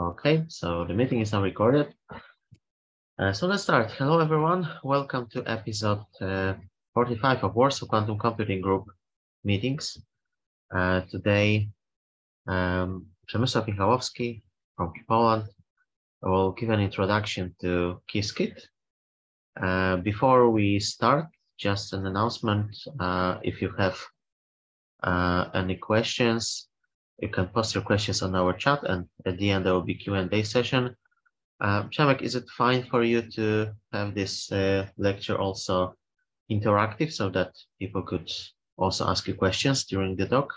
Okay, so the meeting is now recorded. Uh, so let's start. Hello, everyone. Welcome to episode uh, 45 of Warsaw Quantum Computing Group meetings. Uh, today, um, Przemysław Michałowski from Poland will give an introduction to Qiskit. Uh, before we start, just an announcement. Uh, if you have uh, any questions, you can post your questions on our chat and at the end there will be Q&A session. Uh, is it fine for you to have this uh, lecture also interactive so that people could also ask you questions during the talk?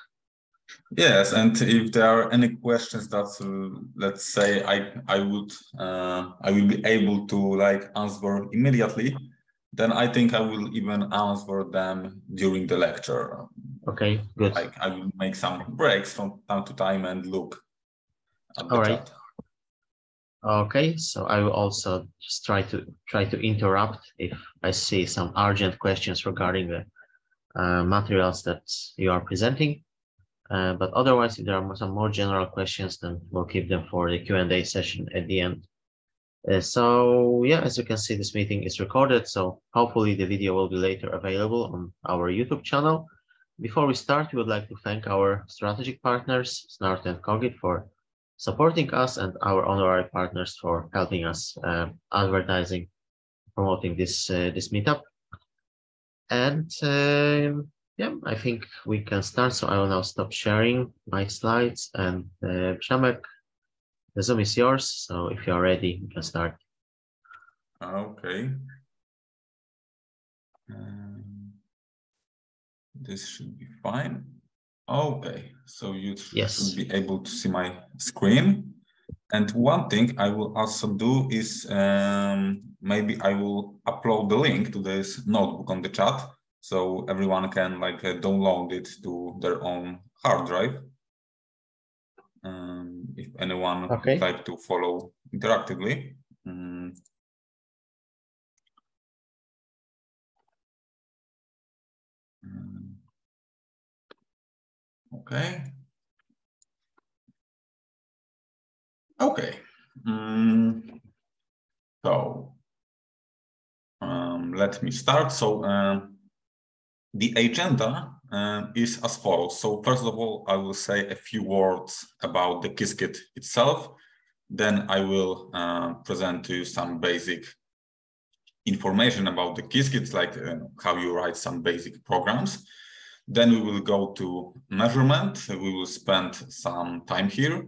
Yes, and if there are any questions that uh, let's say I I would uh, I will be able to like answer immediately, then I think I will even answer them during the lecture. Okay, good. Like I will make some breaks from time to time and look All right. Chat. Okay, so I will also just try to try to interrupt if I see some urgent questions regarding the uh, materials that you are presenting. Uh, but otherwise, if there are some more general questions, then we'll keep them for the Q&A session at the end. Uh, so yeah, as you can see, this meeting is recorded, so hopefully the video will be later available on our YouTube channel. Before we start, we would like to thank our strategic partners, Snart and Cogit, for supporting us and our honorary partners for helping us uh, advertising, promoting this uh, this meetup. And uh, yeah, I think we can start. So I will now stop sharing my slides and uh, Przemek, the Zoom is yours, so if you are ready, you can start. Okay. Um, this should be fine. Okay, so you yes. should be able to see my screen. And one thing I will also do is um, maybe I will upload the link to this notebook on the chat so everyone can like uh, download it to their own hard drive anyone okay. would like to follow interactively. Um, okay. Okay. Um, so um, let me start. So uh, the agenda uh, is as follows. So first of all, I will say a few words about the Qiskit itself. Then I will uh, present to you some basic information about the Qiskits, like uh, how you write some basic programs. Then we will go to measurement. We will spend some time here.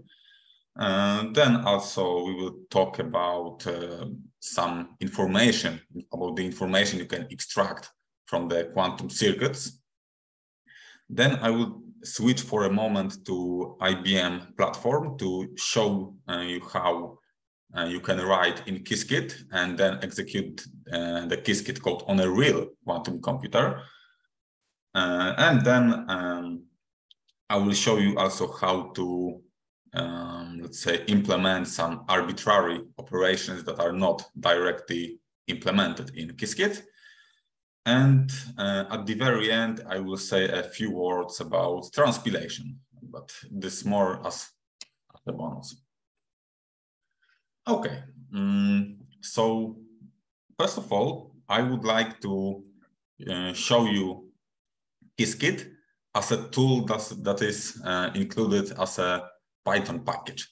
Uh, then also we will talk about uh, some information about the information you can extract from the quantum circuits. Then I will switch for a moment to IBM platform to show uh, you how uh, you can write in Qiskit and then execute uh, the Qiskit code on a real quantum computer. Uh, and then um, I will show you also how to, um, let's say, implement some arbitrary operations that are not directly implemented in Qiskit. And uh, at the very end, I will say a few words about transpilation, but this more as, a bonus. Okay, um, so first of all, I would like to uh, show you Qiskit as a tool that's, that is uh, included as a Python package.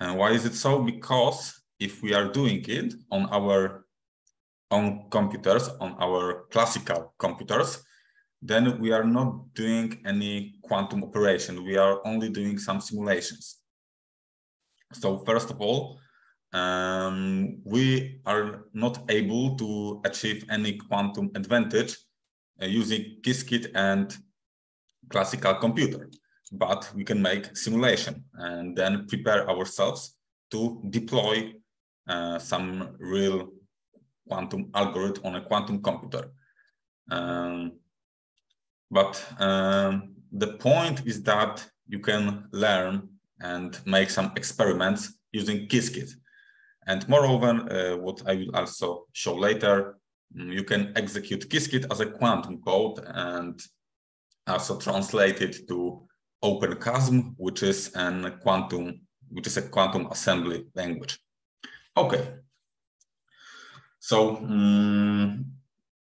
And why is it so? Because if we are doing it on our on computers, on our classical computers, then we are not doing any quantum operation. We are only doing some simulations. So first of all, um, we are not able to achieve any quantum advantage uh, using Qiskit and classical computer, but we can make simulation and then prepare ourselves to deploy uh, some real quantum algorithm on a quantum computer. Um, but um, the point is that you can learn and make some experiments using Qiskit. And moreover, uh, what I will also show later, mm, you can execute Qiskit as a quantum code and also translate it to OpenQASM, which is a quantum which is a quantum assembly language. Okay. So um,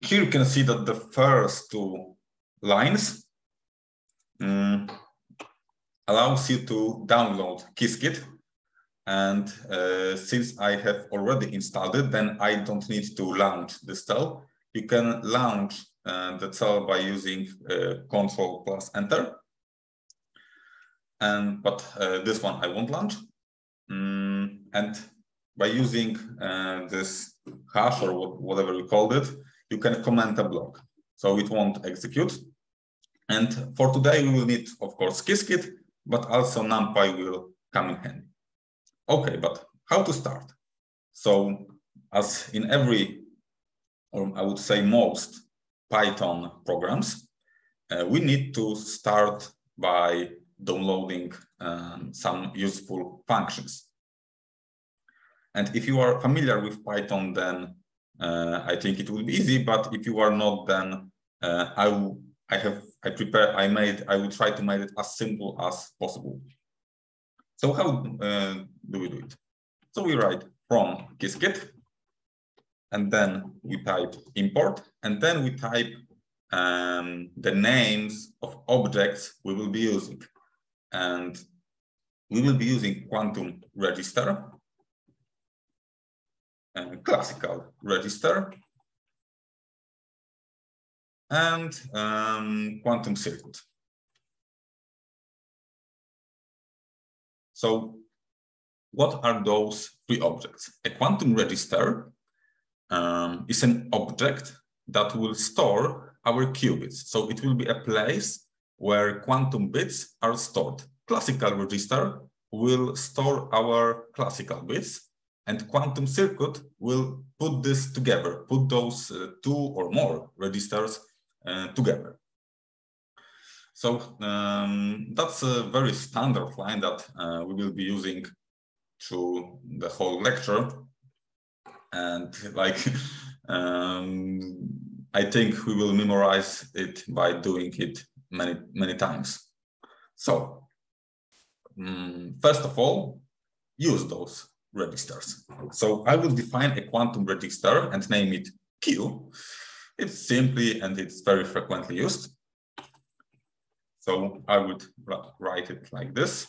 here you can see that the first two lines um, allows you to download Qiskit. And uh, since I have already installed it, then I don't need to launch the cell. You can launch uh, the cell by using uh, Control plus Enter. And but uh, this one I won't launch. Mm, and by using uh, this hash or whatever we called it, you can comment a block. So it won't execute. And for today, we will need, of course, Qiskit, but also NumPy will come in handy. Okay, but how to start? So as in every, or I would say most Python programs, uh, we need to start by downloading um, some useful functions. And if you are familiar with Python, then uh, I think it will be easy. But if you are not, then uh, I will, I have I prepare I made I will try to make it as simple as possible. So how uh, do we do it? So we write from Qiskit, and then we type import, and then we type um, the names of objects we will be using. And we will be using quantum register, classical register, and um, quantum circuit. So what are those three objects? A quantum register um, is an object that will store our qubits. So it will be a place where quantum bits are stored. Classical register will store our classical bits and quantum circuit will put this together, put those uh, two or more registers uh, together. So um, that's a very standard line that uh, we will be using through the whole lecture. And like, um, I think we will memorize it by doing it many, many times. So um, first of all, use those registers. So I will define a quantum register and name it Q. It's simply and it's very frequently used. So I would write it like this.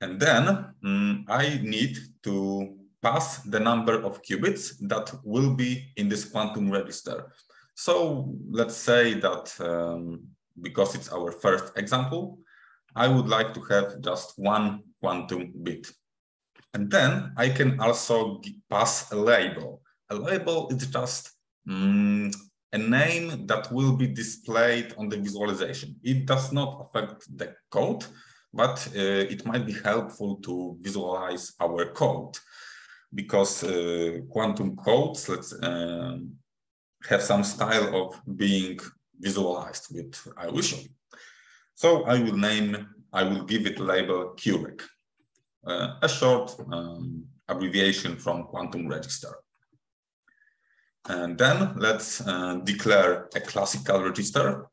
And then um, I need to pass the number of qubits that will be in this quantum register. So let's say that um, because it's our first example, I would like to have just one quantum bit. And then I can also pass a label. A label is just um, a name that will be displayed on the visualization. It does not affect the code, but uh, it might be helpful to visualize our code because uh, quantum codes, let's um, have some style of being visualized with, I will show you. So I will name, I will give it label uh, a short um, abbreviation from quantum register. And then let's uh, declare a classical register.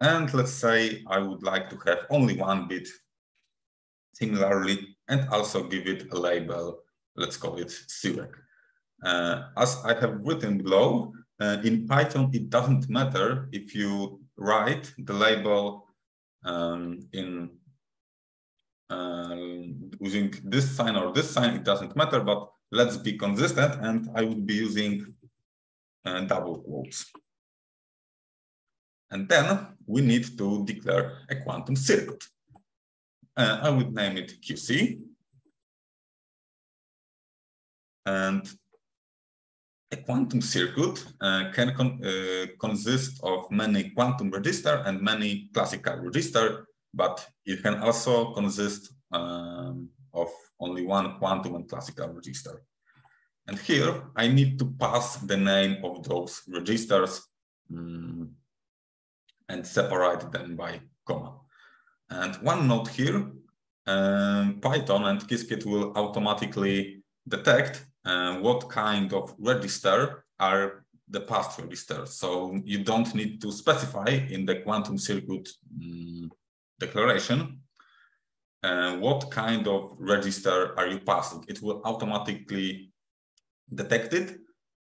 And let's say I would like to have only one bit similarly, and also give it a label, let's call it CUREC. Uh, as I have written below, uh, in Python, it doesn't matter if you write the label um, in uh, using this sign or this sign, it doesn't matter, but let's be consistent and I would be using uh, double quotes. And then we need to declare a quantum circuit. Uh, I would name it QC. And a quantum circuit uh, can con uh, consist of many quantum register and many classical register, but it can also consist um, of only one quantum and classical register. And here I need to pass the name of those registers um, and separate them by comma. And one note here, um, Python and Qiskit will automatically detect uh, what kind of register are the past registers. So you don't need to specify in the quantum circuit um, declaration, uh, what kind of register are you passing? It will automatically detect it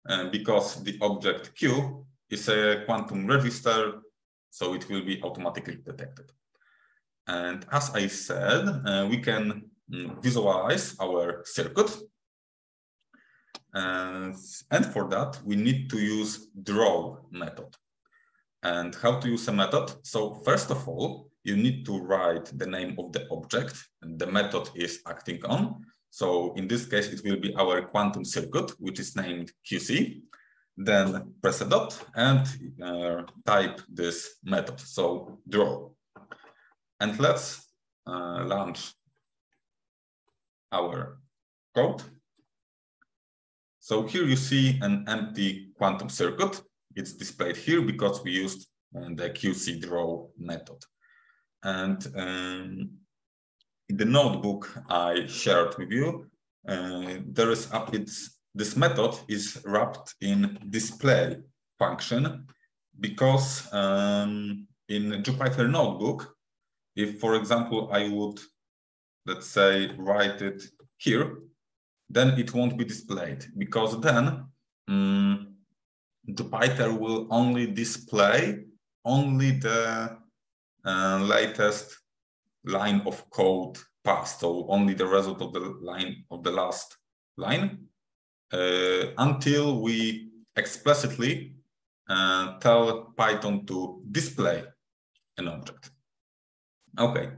uh, because the object Q is a quantum register, so it will be automatically detected. And as I said, uh, we can mm, visualize our circuit. And, and for that, we need to use draw method. And how to use a method? So first of all, you need to write the name of the object and the method is acting on. So in this case, it will be our quantum circuit, which is named QC. Then press a dot and uh, type this method. So draw. And let's uh, launch our code. So here you see an empty quantum circuit. It's displayed here because we used uh, the QC draw method. And um, in the notebook I shared with you, uh, there is a, it's, this method is wrapped in display function because um, in Jupyter notebook, if, for example, I would, let's say, write it here, then it won't be displayed because then um, Jupyter will only display only the uh, latest line of code passed, so only the result of the line of the last line, uh, until we explicitly uh, tell Python to display an object. Okay,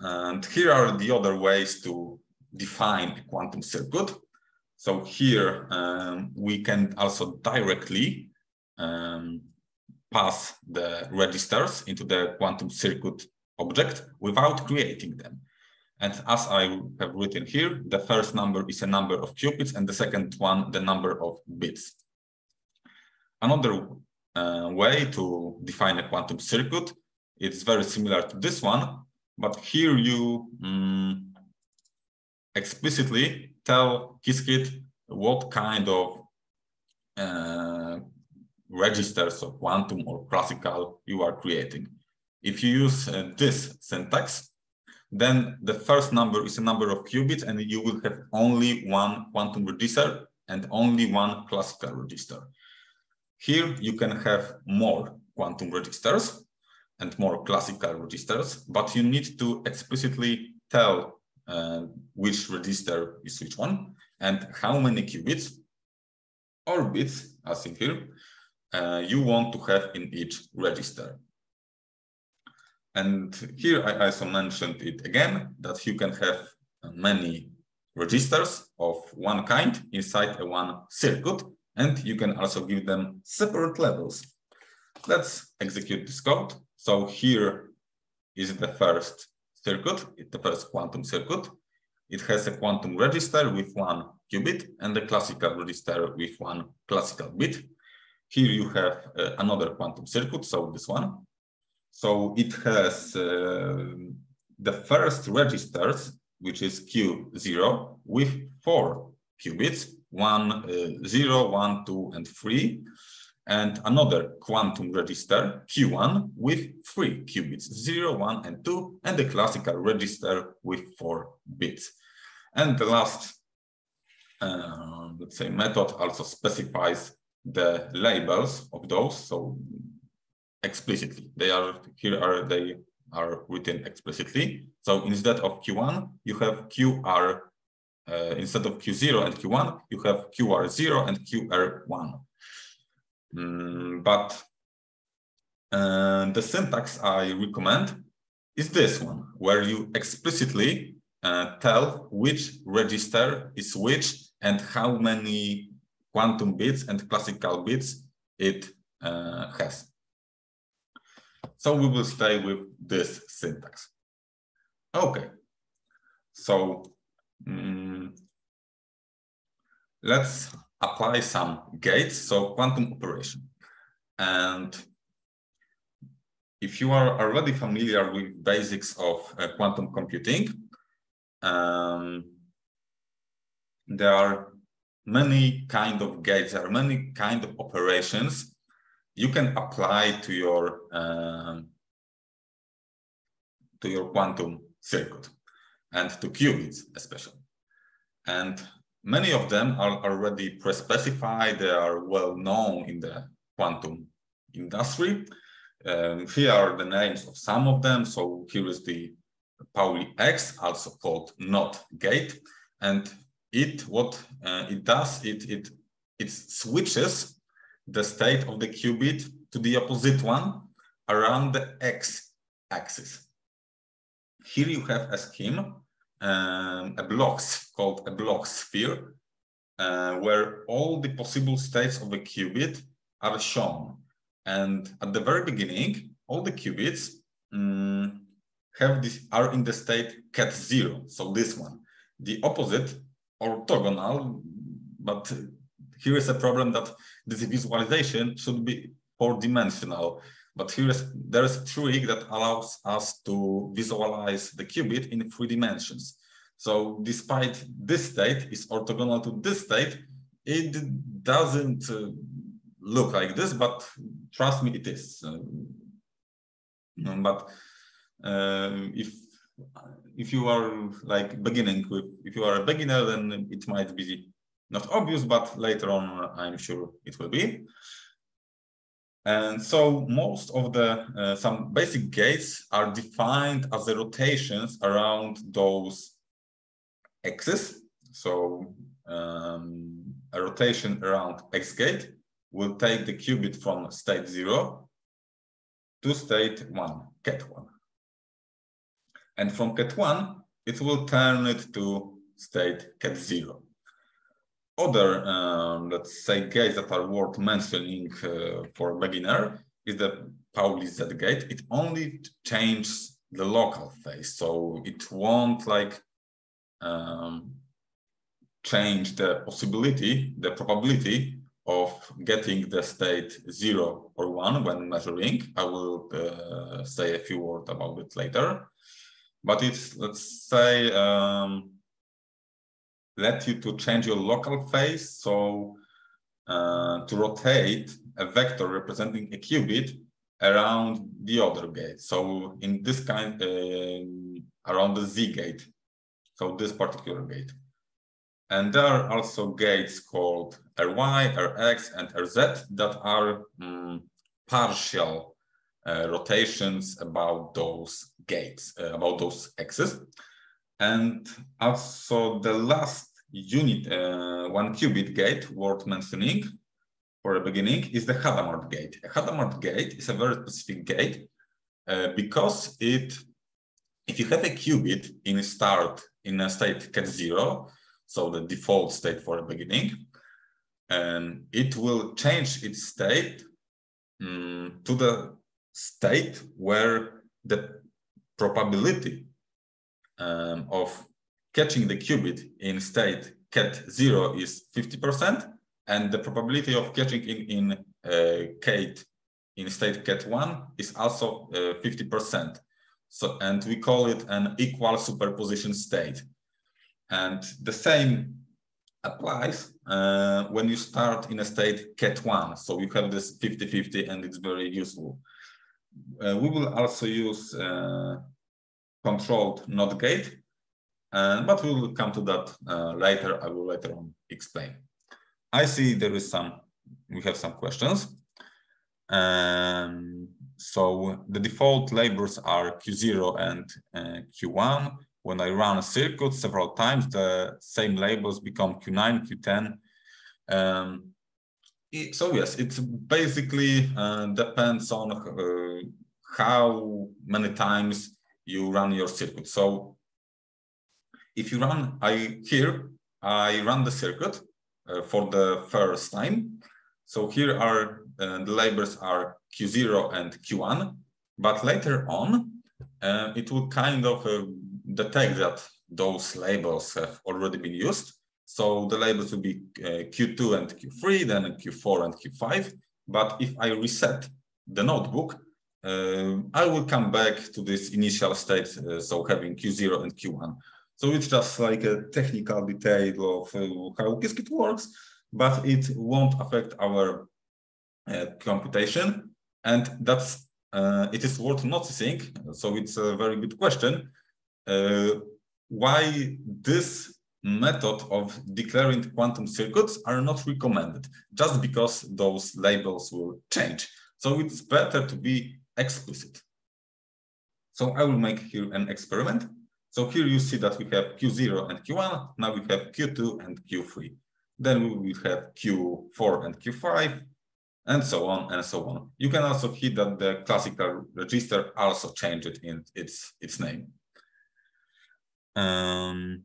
and here are the other ways to define a quantum circuit. So here um, we can also directly um, pass the registers into the quantum circuit object without creating them. And as I have written here, the first number is a number of qubits and the second one, the number of bits. Another uh, way to define a quantum circuit it's very similar to this one, but here you um, explicitly tell Qiskit what kind of uh, registers of quantum or classical you are creating. If you use uh, this syntax, then the first number is a number of qubits and you will have only one quantum register and only one classical register. Here you can have more quantum registers and more classical registers, but you need to explicitly tell uh, which register is which one and how many qubits or bits, as in here, uh, you want to have in each register. And here I also mentioned it again, that you can have many registers of one kind inside a one circuit, and you can also give them separate levels. Let's execute this code. So here is the first circuit, the first quantum circuit. It has a quantum register with one qubit and a classical register with one classical bit. Here you have uh, another quantum circuit, so this one. So it has uh, the first registers, which is Q0, with four qubits, one, uh, zero, one, two, and three and another quantum register, Q1, with three qubits, zero, one, and 2, and a classical register with four bits. And the last, uh, let's say, method also specifies the labels of those, so explicitly. They are, here are, they are written explicitly. So instead of Q1, you have QR, uh, instead of Q0 and Q1, you have QR0 and QR1. Mm, but uh, the syntax I recommend is this one, where you explicitly uh, tell which register is which and how many quantum bits and classical bits it uh, has. So we will stay with this syntax. Okay, so um, let's apply some gates, so quantum operation. And if you are already familiar with basics of uh, quantum computing, um, there are many kind of gates, there are many kind of operations you can apply to your uh, to your quantum circuit and to qubits especially. And many of them are already pre-specified, they are well known in the quantum industry. Um, here are the names of some of them. So here is the Pauli X, also called NOT gate. And it, what uh, it does, it, it, it switches the state of the qubit to the opposite one around the X axis. Here you have a scheme, um, a blocks called a Bloch sphere, uh, where all the possible states of a qubit are shown. And at the very beginning, all the qubits um, have this are in the state ket zero. So this one, the opposite orthogonal, but here is a problem that this visualization should be four dimensional. But here is there is a trick that allows us to visualize the qubit in three dimensions. So despite this state is orthogonal to this state, it doesn't uh, look like this, but trust me, it is. Um, but uh, if if you are like beginning with, if you are a beginner, then it might be not obvious, but later on, I'm sure it will be. And so most of the, uh, some basic gates are defined as the rotations around those axes. So um, a rotation around X gate will take the qubit from state zero to state one, ket one. And from ket one, it will turn it to state ket zero other, um, let's say, gates that are worth mentioning uh, for beginner is the Pauli Z gate. It only changes the local phase, so it won't like um, change the possibility, the probability of getting the state zero or one when measuring. I will uh, say a few words about it later. But it's, let's say, um, let you to change your local phase. So uh, to rotate a vector representing a qubit around the other gate. So in this kind, uh, around the Z gate. So this particular gate. And there are also gates called Ry, Rx, and Rz that are um, partial rotations about those gates, uh, about those axes. And also the last unit, uh, one qubit gate worth mentioning for a beginning is the Hadamard gate. A Hadamard gate is a very specific gate uh, because it, if you have a qubit in start in a state ket zero, so the default state for a beginning, and it will change its state um, to the state where the probability um, of catching the qubit in state ket 0 is 50%, and the probability of catching in, in uh, ket in state ket 1 is also uh, 50%. So, and we call it an equal superposition state. And the same applies uh, when you start in a state ket 1. So you have this 50-50 and it's very useful. Uh, we will also use uh, controlled NOT gate, and, but we will come to that uh, later. I will later on explain. I see there is some, we have some questions. Um, so the default labels are Q0 and uh, Q1. When I run a circuit several times, the same labels become Q9, Q10. Um, so yes, it basically uh, depends on uh, how many times you run your circuit. So if you run, I here, I run the circuit uh, for the first time. So here are uh, the labels are Q0 and Q1, but later on, uh, it will kind of uh, detect that those labels have already been used. So the labels will be uh, Q2 and Q3, then Q4 and Q5. But if I reset the notebook, uh, I will come back to this initial state, uh, so having Q0 and Q1. So it's just like a technical detail of uh, how Qiskit works, but it won't affect our computation. And that's uh, it is worth noticing, so it's a very good question, uh, why this method of declaring quantum circuits are not recommended, just because those labels will change. So it's better to be explicit. So I will make here an experiment. So here you see that we have Q0 and Q1. Now we have Q2 and Q3. Then we will have Q4 and Q5, and so on and so on. You can also see that the classical register also changed in its, its name. Um,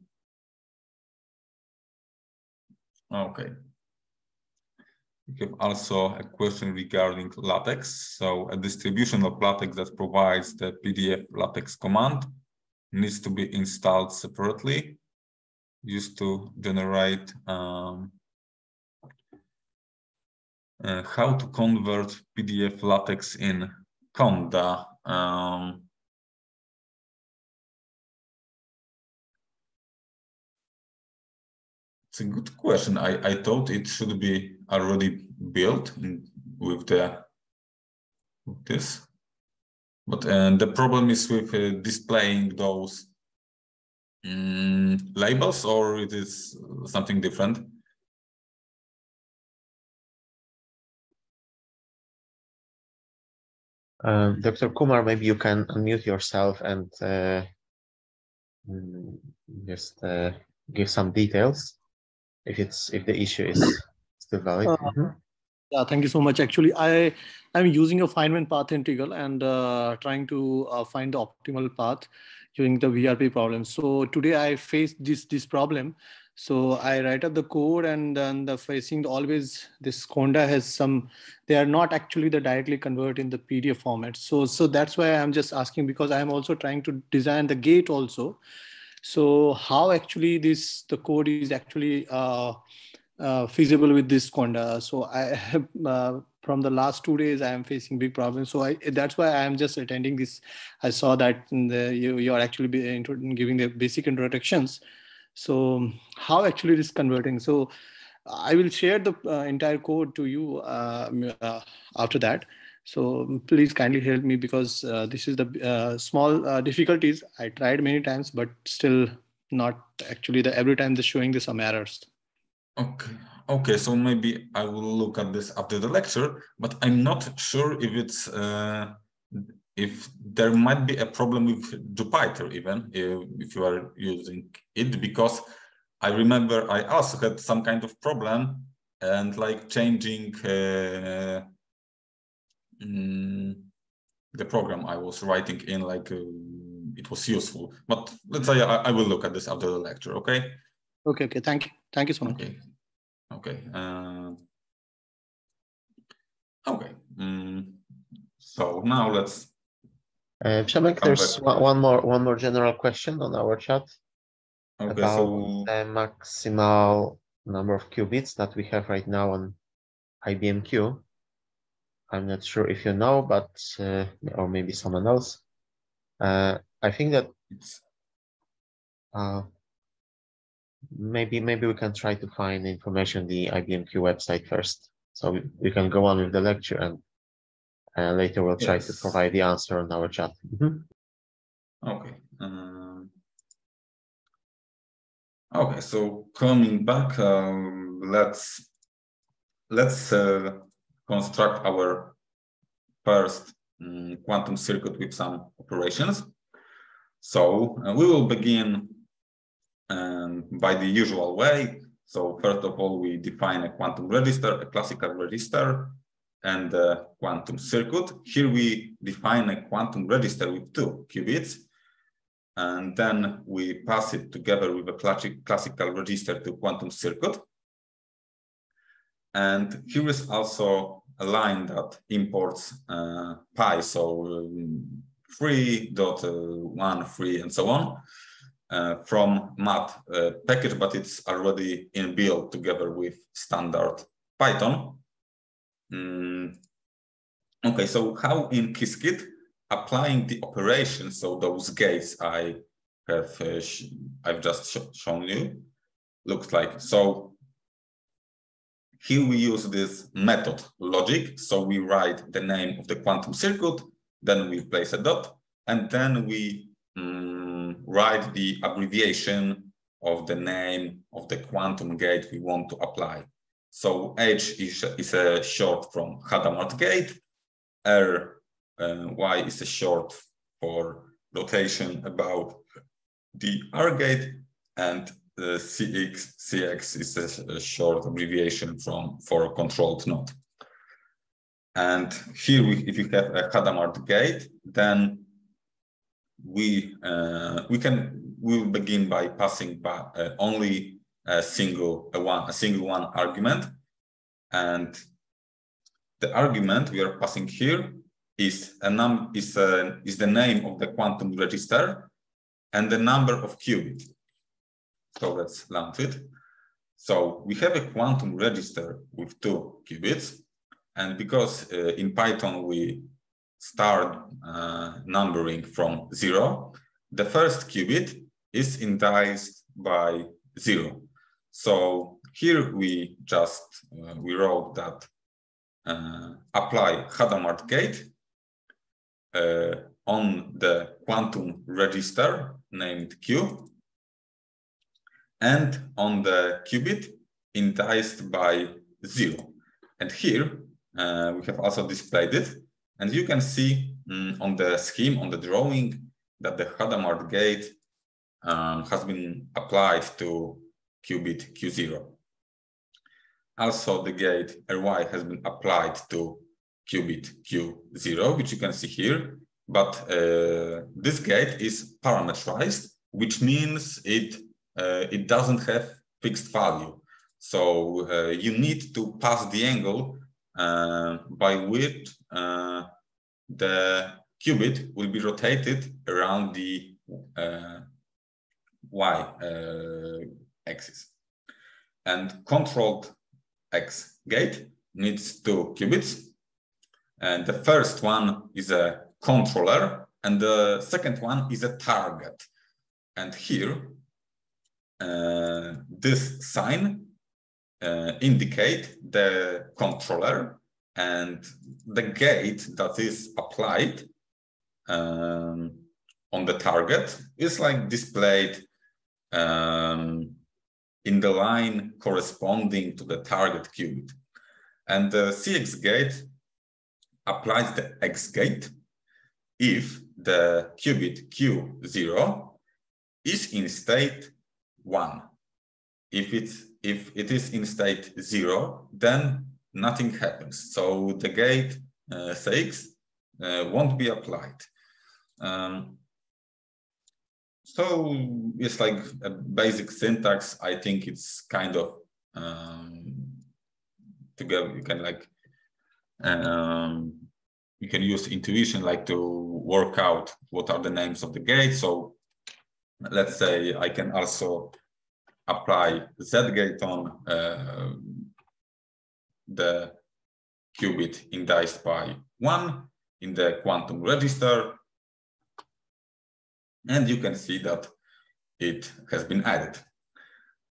okay. We have also a question regarding LaTeX. So a distribution of LaTeX that provides the PDF LaTeX command needs to be installed separately, used to generate um, uh, how to convert PDF LaTeX in Conda. Um, it's a good question. I, I thought it should be already built with the with this, but uh, the problem is with uh, displaying those um, labels, or it is something different. Uh, Dr. Kumar, maybe you can unmute yourself and uh, mm, just uh, give some details if it's if the issue is still valid. -hmm. Yeah, thank you so much. Actually, I am using a Feynman path integral and uh, trying to uh, find the optimal path during the VRP problem. So today I faced this this problem so I write up the code and then the facing always this Conda has some, they are not actually the directly convert in the PDF format. So, so that's why I'm just asking because I'm also trying to design the gate also. So how actually this, the code is actually uh, uh, feasible with this Conda. So I have, uh, from the last two days, I am facing big problems. So I, that's why I am just attending this. I saw that the, you, you are actually giving the basic introductions. So how actually is converting? So I will share the uh, entire code to you uh, uh, after that. So please kindly help me because uh, this is the uh, small uh, difficulties. I tried many times, but still not actually the every time the showing the some errors. Okay. Okay, so maybe I will look at this after the lecture, but I'm not sure if it's if there might be a problem with Jupyter even if, if you are using it because I remember I also had some kind of problem and like changing uh, mm, the program I was writing in like uh, it was useful. But let's say I, I, will look at this after the lecture okay? Okay okay. Thank you. Thank you so much. Okay. Okay uh, okay. Mm, so now let's uh, Przemek, there's one, more one more general question on our chat okay, about so... the maximal number of qubits that we have right now on IBM Q. I'm not sure if you know, but uh, or maybe someone else. Uh, I think that it's uh, maybe maybe we can try to find information the IBM Q website first, so we, we can go on with the lecture and and later we'll try yes. to provide the answer on our chat. Mm -hmm. Okay. Um, okay, so coming back, um, let's let's uh, construct our first um, quantum circuit with some operations. So uh, we will begin um, by the usual way. So first of all, we define a quantum register, a classical register, and the quantum circuit. Here we define a quantum register with two qubits, and then we pass it together with a classic, classical register to quantum circuit. And here is also a line that imports uh, pi, so um, 3.1, 3, and so on, uh, from math uh, package, but it's already inbuilt together with standard Python. Mm. Okay, so how in Qiskit applying the operations, so those gates I have uh, I've just sh shown you, looks like. So here we use this method logic. So we write the name of the quantum circuit then we place a dot, and then we um, write the abbreviation of the name of the quantum gate we want to apply. So H is, is a short from Hadamard gate, R, uh, Y is a short for rotation about the R gate, and the CX, CX is a, a short abbreviation from for a controlled NOT. And here, we, if you have a Hadamard gate, then we uh, we can we will begin by passing by, uh, only a single a one a single one argument, and the argument we are passing here is a num is a, is the name of the quantum register and the number of qubits. So let's it. So we have a quantum register with two qubits, and because uh, in Python we start uh, numbering from zero, the first qubit is indiced by zero. So here we just, uh, we wrote that uh, apply Hadamard gate uh, on the quantum register named Q and on the qubit indiced by zero. And here uh, we have also displayed it. And you can see um, on the scheme, on the drawing, that the Hadamard gate um, has been applied to qubit Q0. Also, the gate RY has been applied to qubit Q0, which you can see here. But uh, this gate is parametrized, which means it, it doesn't have fixed value. So uh, you need to pass the angle uh, by which uh, the qubit will be rotated around the uh, y axis. And controlled X gate needs two qubits. And the first one is a controller, and the second one is a target. And here, uh, this sign uh, indicate the controller and the gate that is applied um, on the target is like displayed um, in the line corresponding to the target qubit. And the CX gate applies the X gate if the qubit Q0 is in state 1. If it's if it is in state zero, then nothing happens. So the gate uh, CX uh, won't be applied. Um, so it's like a basic syntax. I think it's kind of um, together. You can like um, you can use intuition like to work out what are the names of the gates. So let's say I can also apply Z-gate on uh, the qubit indiced by one in the quantum register. And you can see that it has been added.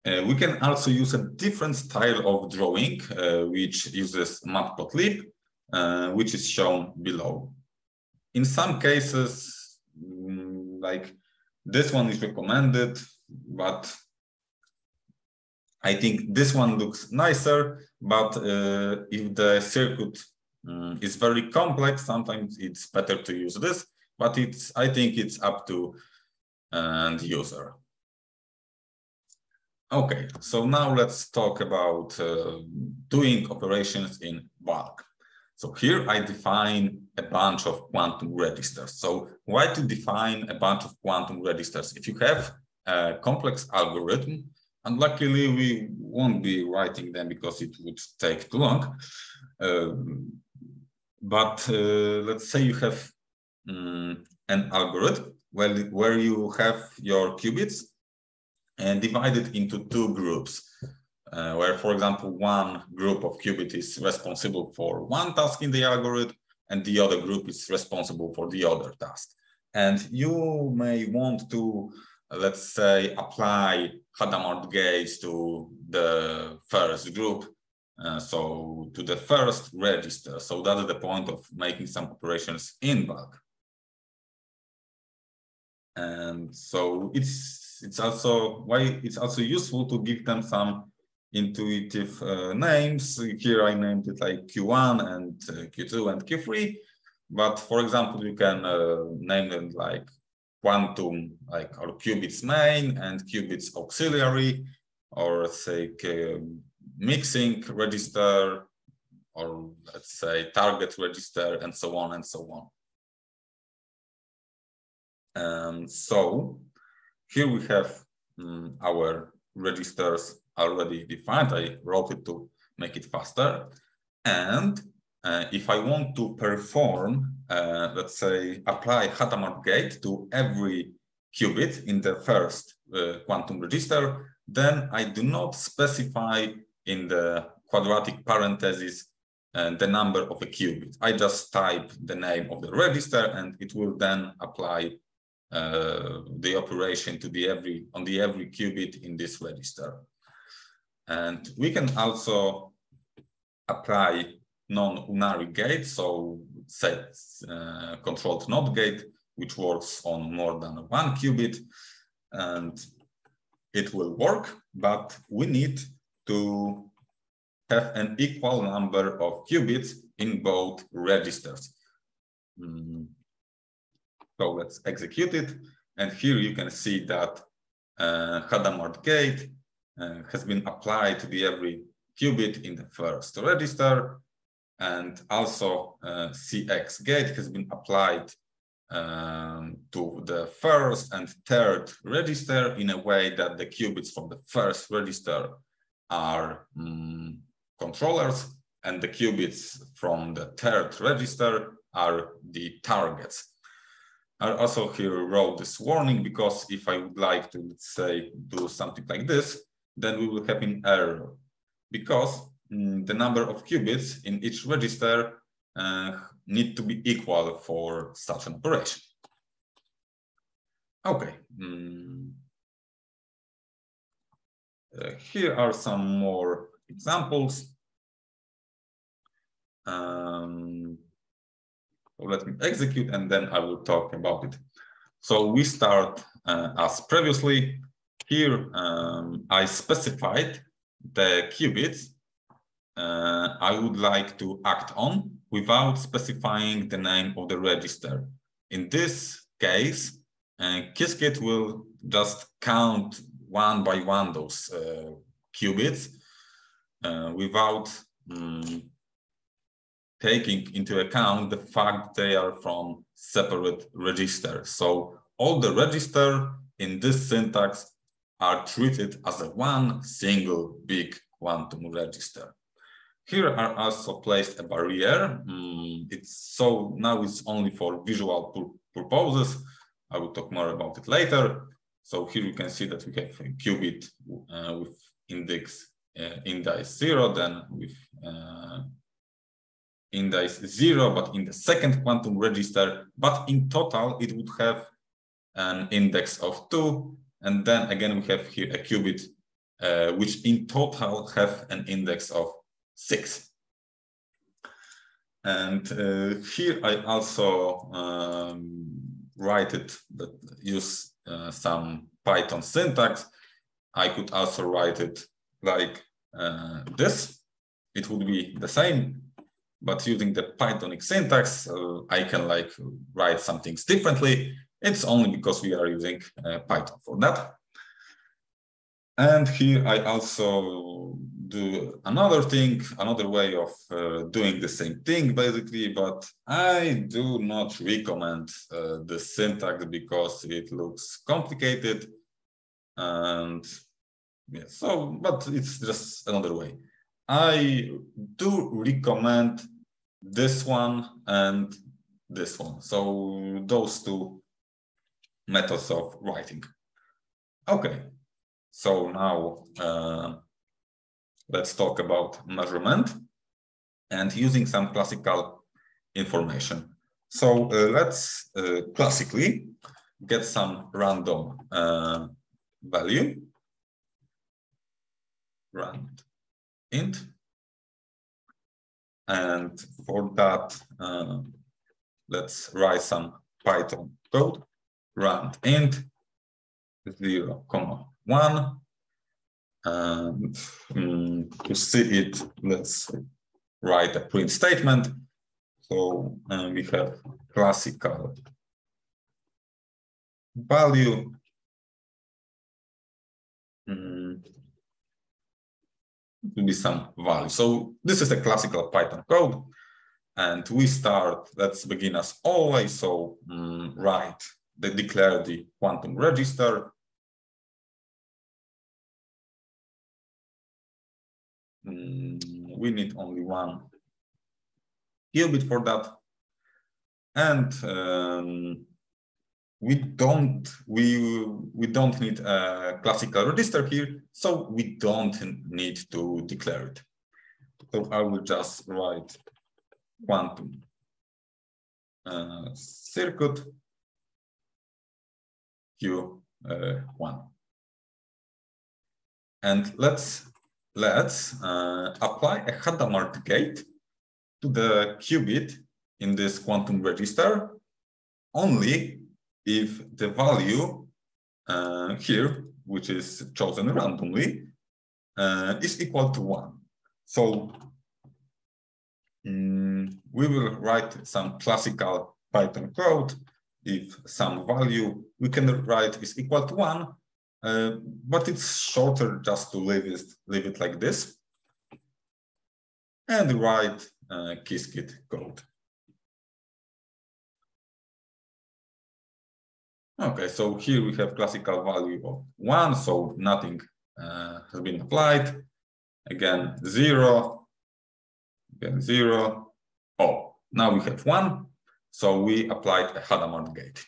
Uh, we can also use a different style of drawing, uh, which uses matplotlib, uh, which is shown below. In some cases, mm, like this one is recommended, but I think this one looks nicer, but uh, if the circuit um, is very complex, sometimes it's better to use this, but it's I think it's up to uh, the user. Okay, so now let's talk about uh, doing operations in bulk. So here I define a bunch of quantum registers. So why to define a bunch of quantum registers? If you have a complex algorithm, and luckily, we won't be writing them because it would take too long. Um, but uh, let's say you have um, an algorithm where, where you have your qubits and divided into two groups. Uh, where, for example, one group of qubit is responsible for one task in the algorithm, and the other group is responsible for the other task. And you may want to let's say, apply Hadamard gates to the first group uh, so to the first register. So that is the point of making some operations in bulk. And so it's it's also why it's also useful to give them some intuitive uh, names. Here I named it like Q1 and uh, Q2 and Q3. But for example, you can uh, name them like quantum, like or qubits main and qubits auxiliary, or say mixing register, or let's say target register, and so on and so on. Um, so here we have um, our registers already defined. I wrote it to make it faster. And uh, if I want to perform, uh, let's say, apply Hadamard gate to every qubit in the first uh, quantum register, then I do not specify in the quadratic parentheses uh, the number of a qubit. I just type the name of the register and it will then apply uh, the operation to the every on the every qubit in this register. And we can also apply non-unary gate, so set uh, controlled NOT gate, which works on more than one qubit, and it will work, but we need to have an equal number of qubits in both registers. Mm. So let's execute it. And here you can see that uh, Hadamard gate has been applied to the every qubit in the first register. And also uh, CX gate has been applied um, to the first and third register in a way that the qubits from the first register are um, controllers and the qubits from the third register are the targets. I also here wrote this warning because if I would like to, let's say, do something like this, then we will have an error because mm, the number of qubits in each register uh, need to be equal for such an operation. Okay. Mm. Uh, here are some more examples. Um, let me execute and then I will talk about it. So we start uh, as previously. Here um, I specified the qubits uh, I would like to act on without specifying the name of the register. In this case, uh, Qiskit will just count one by one those uh, qubits uh, without um, taking into account the fact they are from separate registers. So all the register in this syntax are treated as a one single big quantum register. Here are also placed a barrier. Mm, it's so now it's only for visual purposes. I will talk more about it later. So here you can see that we have a qubit uh, with index uh, index zero, then with uh, index zero, but in the second quantum register, but in total, it would have an index of two. And then again, we have here a qubit, uh, which in total have an index of six. And uh, here I also um, write it, but use uh, some Python syntax. I could also write it like uh, this. It would be the same, but using the Pythonic syntax, uh, I can like write some things differently. It's only because we are using uh, Python for that. And here I also do another thing, another way of uh, doing the same thing, basically, but I do not recommend uh, the syntax because it looks complicated. And yeah, so, but it's just another way. I do recommend this one and this one. So those two methods of writing. Okay, so now uh, let's talk about measurement and using some classical information. So uh, let's uh, classically get some random uh, value, rand int, And for that, uh, let's write some Python code, rand int 0, comma 1. And um, to see it, let's write a print statement. So uh, we have classical value um, will be some value. So this is a classical Python code. And we start, let's begin as always. So um, write, the, declare the quantum register. Um, we need only one qubit for that. And um, we don't we we don't need a classical register here, so we don't need to declare it. So I will just write quantum uh, circuit Q uh, one, and let's let's uh, apply a Hadamard gate to the qubit in this quantum register only if the value uh, here, which is chosen randomly, uh, is equal to one. So um, we will write some classical Python code. If some value we can write is equal to one, uh, but it's shorter just to leave it, leave it like this and write uh, Qiskit code. Okay, so here we have classical value of one, so nothing uh, has been applied. Again, zero, again, zero. Oh, now we have one, so we applied a Hadamard gate.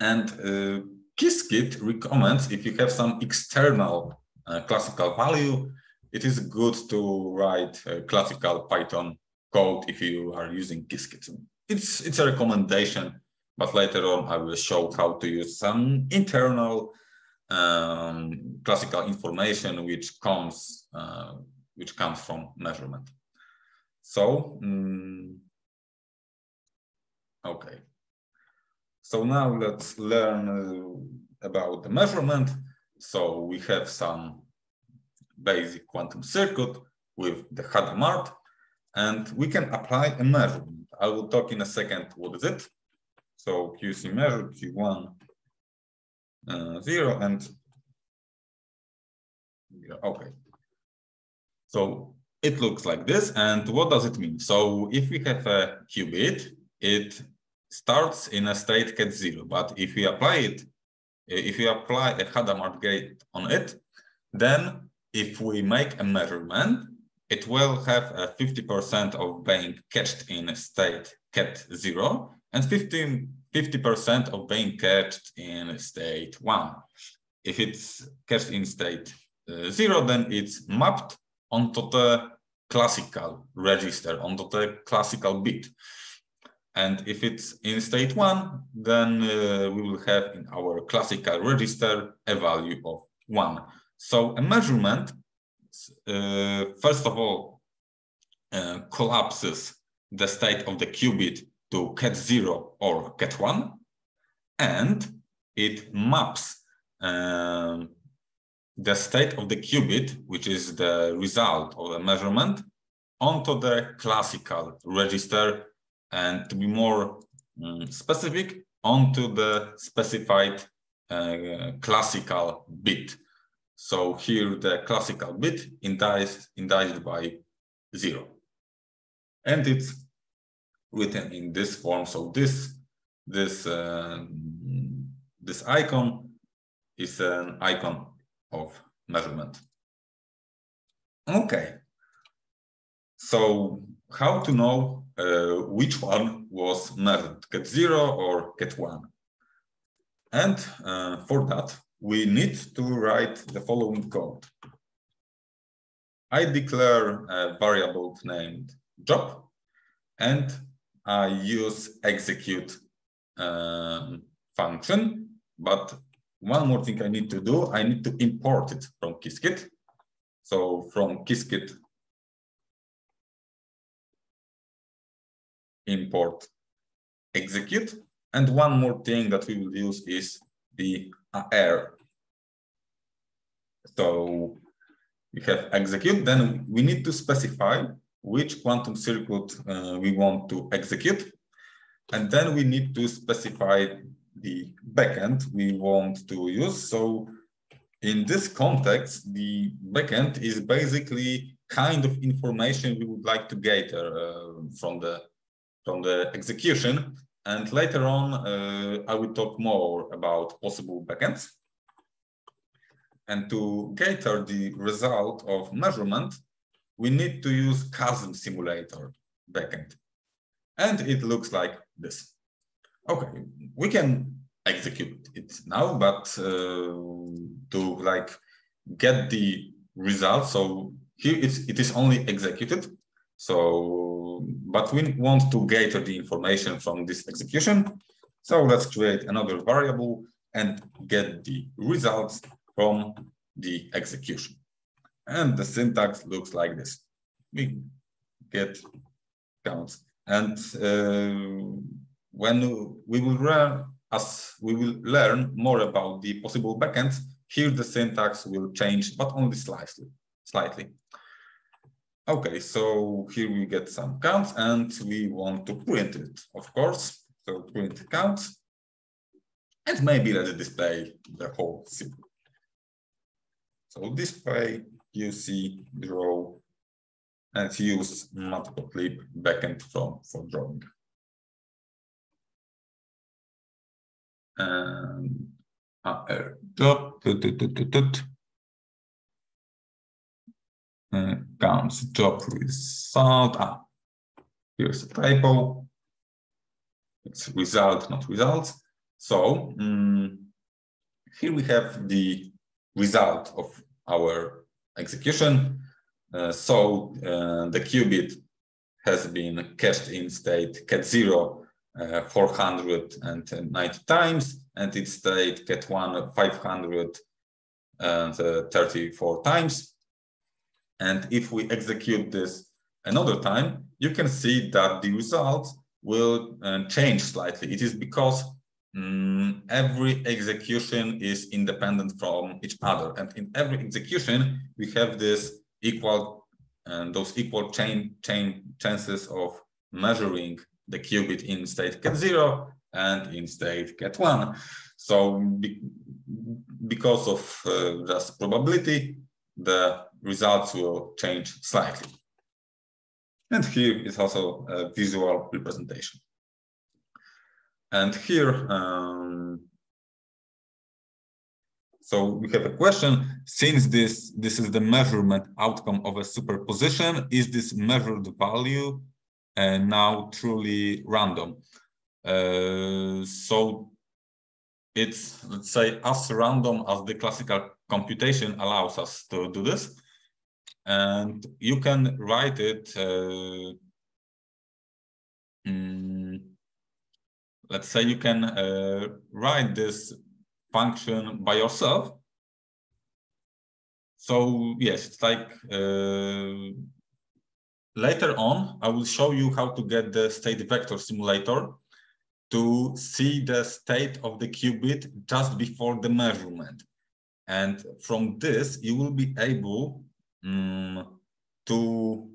And uh, Qiskit recommends if you have some external uh, classical value, it is good to write classical Python code if you are using Qiskit. It's, it's a recommendation but later on I will show how to use some internal um, classical information which comes uh, which comes from measurement. So um, okay. So now let's learn uh, about the measurement. So we have some basic quantum circuit with the Hadamard, and we can apply a measurement. I will talk in a second what is it. So QC measure Q1 uh, zero and okay. So it looks like this. And what does it mean? So if we have a qubit, it starts in a state ket zero. But if we apply it, if we apply a Hadamard gate on it, then if we make a measurement, it will have a 50% of being cached in state ket zero and 15 50% of being cached in state one. If it's cached in state uh, zero, then it's mapped onto the classical register, onto the classical bit. And if it's in state one, then uh, we will have in our classical register a value of one. So a measurement, uh, first of all, uh, collapses the state of the qubit to ket 0 or ket 1 and it maps um, the state of the qubit, which is the result of the measurement, onto the classical register and to be more um, specific, onto the specified uh, classical bit. So here the classical bit indiced, indiced by zero. And it's written in this form. So this this uh, this icon is an icon of measurement. Okay. So how to know uh, which one was ket zero or ket1. And uh, for that, we need to write the following code. I declare a variable named job and I use execute um, function, but one more thing I need to do, I need to import it from Qiskit. So from Qiskit import execute. And one more thing that we will use is the Aer. So we have execute, then we need to specify which quantum circuit uh, we want to execute. And then we need to specify the backend we want to use. So in this context, the backend is basically kind of information we would like to gather uh, from the from the execution. And later on, uh, I will talk more about possible backends. And to gather the result of measurement, we need to use QASM simulator backend. And it looks like this. Okay, we can execute it now, but uh, to like get the result, so here it's, it is only executed. So, but we want to gather the information from this execution. So let's create another variable and get the results from the execution. And the syntax looks like this. We get counts. And uh, when we will run, as we will learn more about the possible backends, here the syntax will change, but only slightly. slightly. Okay, so here we get some counts and we want to print it, of course. So print counts. And maybe let's display the whole symbol. So display, QC, draw, and use matplotlib backend from for drawing. And uh, dot, dot, dot, dot, dot, uh, counts job result. Ah, here's a typo. It's result, not results. So um, here we have the result of our execution. Uh, so uh, the qubit has been cached in state ket 0 uh, 490 times and its state ket 1 534 times. And if we execute this another time, you can see that the results will uh, change slightly. It is because um, every execution is independent from each other. And in every execution, we have this equal those equal chain, chain chances of measuring the qubit in state ket zero and in state ket one. So be, because of uh, just probability, the results will change slightly. And here is also a visual representation. And here, um, so we have a question, since this, this is the measurement outcome of a superposition, is this measured value uh, now truly random? Uh, so it's, let's say, as random as the classical computation allows us to do this. And you can write it, uh, mm, let's say you can uh, write this function by yourself. So yes, it's like uh, later on, I will show you how to get the state vector simulator to see the state of the qubit just before the measurement. And from this, you will be able um, to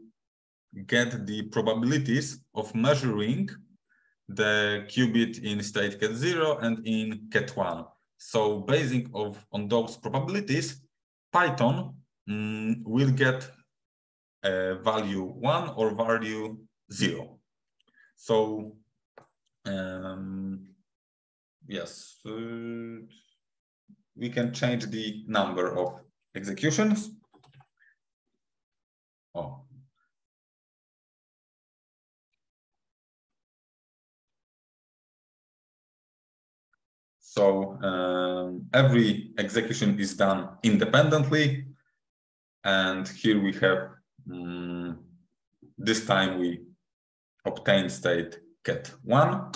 get the probabilities of measuring the qubit in state ket0 and in ket1. So basing of on those probabilities, Python um, will get a value one or value zero. So um, yes, uh, we can change the number of executions. Oh. So um, every execution is done independently. And here we have, um, this time we obtain state ket 1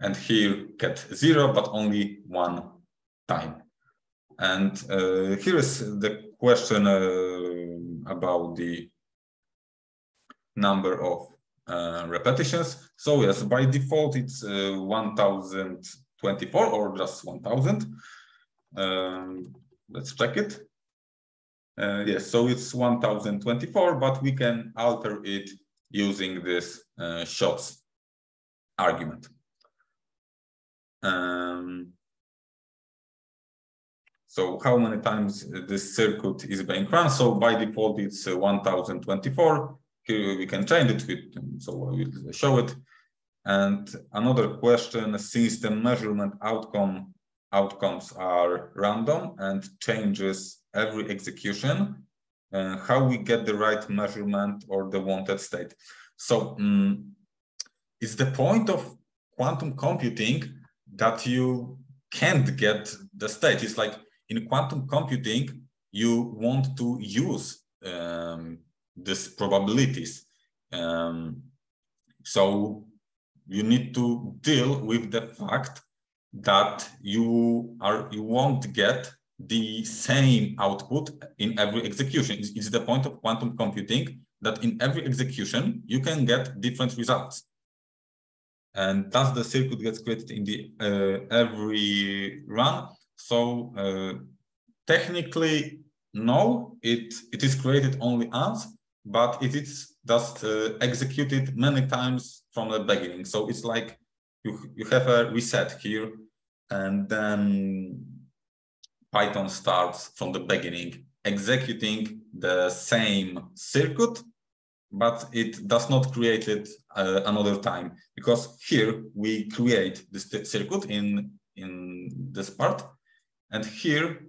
and here ket 0, but only one time. And uh, here is the question uh, about the number of uh, repetitions. So yes, by default, it's uh, 1024 or just 1000. Um, let's check it. Uh, yes, so it's 1024, but we can alter it using this uh, shots argument. Um, so how many times this circuit is being run? So by default, it's uh, 1024. Here we can change it with, so I will show it. And another question, since the measurement outcome outcomes are random and changes every execution, uh, how we get the right measurement or the wanted state. So um, it's the point of quantum computing that you can't get the state. It's like in quantum computing, you want to use um, these probabilities. Um, so you need to deal with the fact that you are you won't get the same output in every execution. It's, it's the point of quantum computing that in every execution you can get different results. And thus the circuit gets created in the uh, every run. So uh, technically, no, it, it is created only once, but it is just uh, executed many times from the beginning. So it's like you, you have a reset here and then Python starts from the beginning executing the same circuit, but it does not create it uh, another time because here we create this circuit in, in this part. And here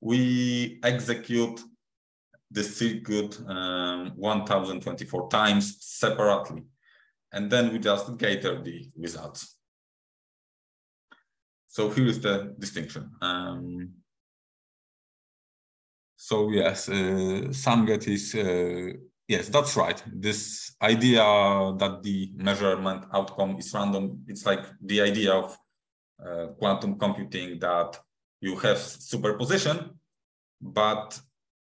we execute the circuit um, 1024 times separately. And then we just gather the results. So here is the distinction. Um, so yes, uh, Samget is, uh, yes, that's right. This idea that the measurement outcome is random, it's like the idea of uh, quantum computing that you have superposition, but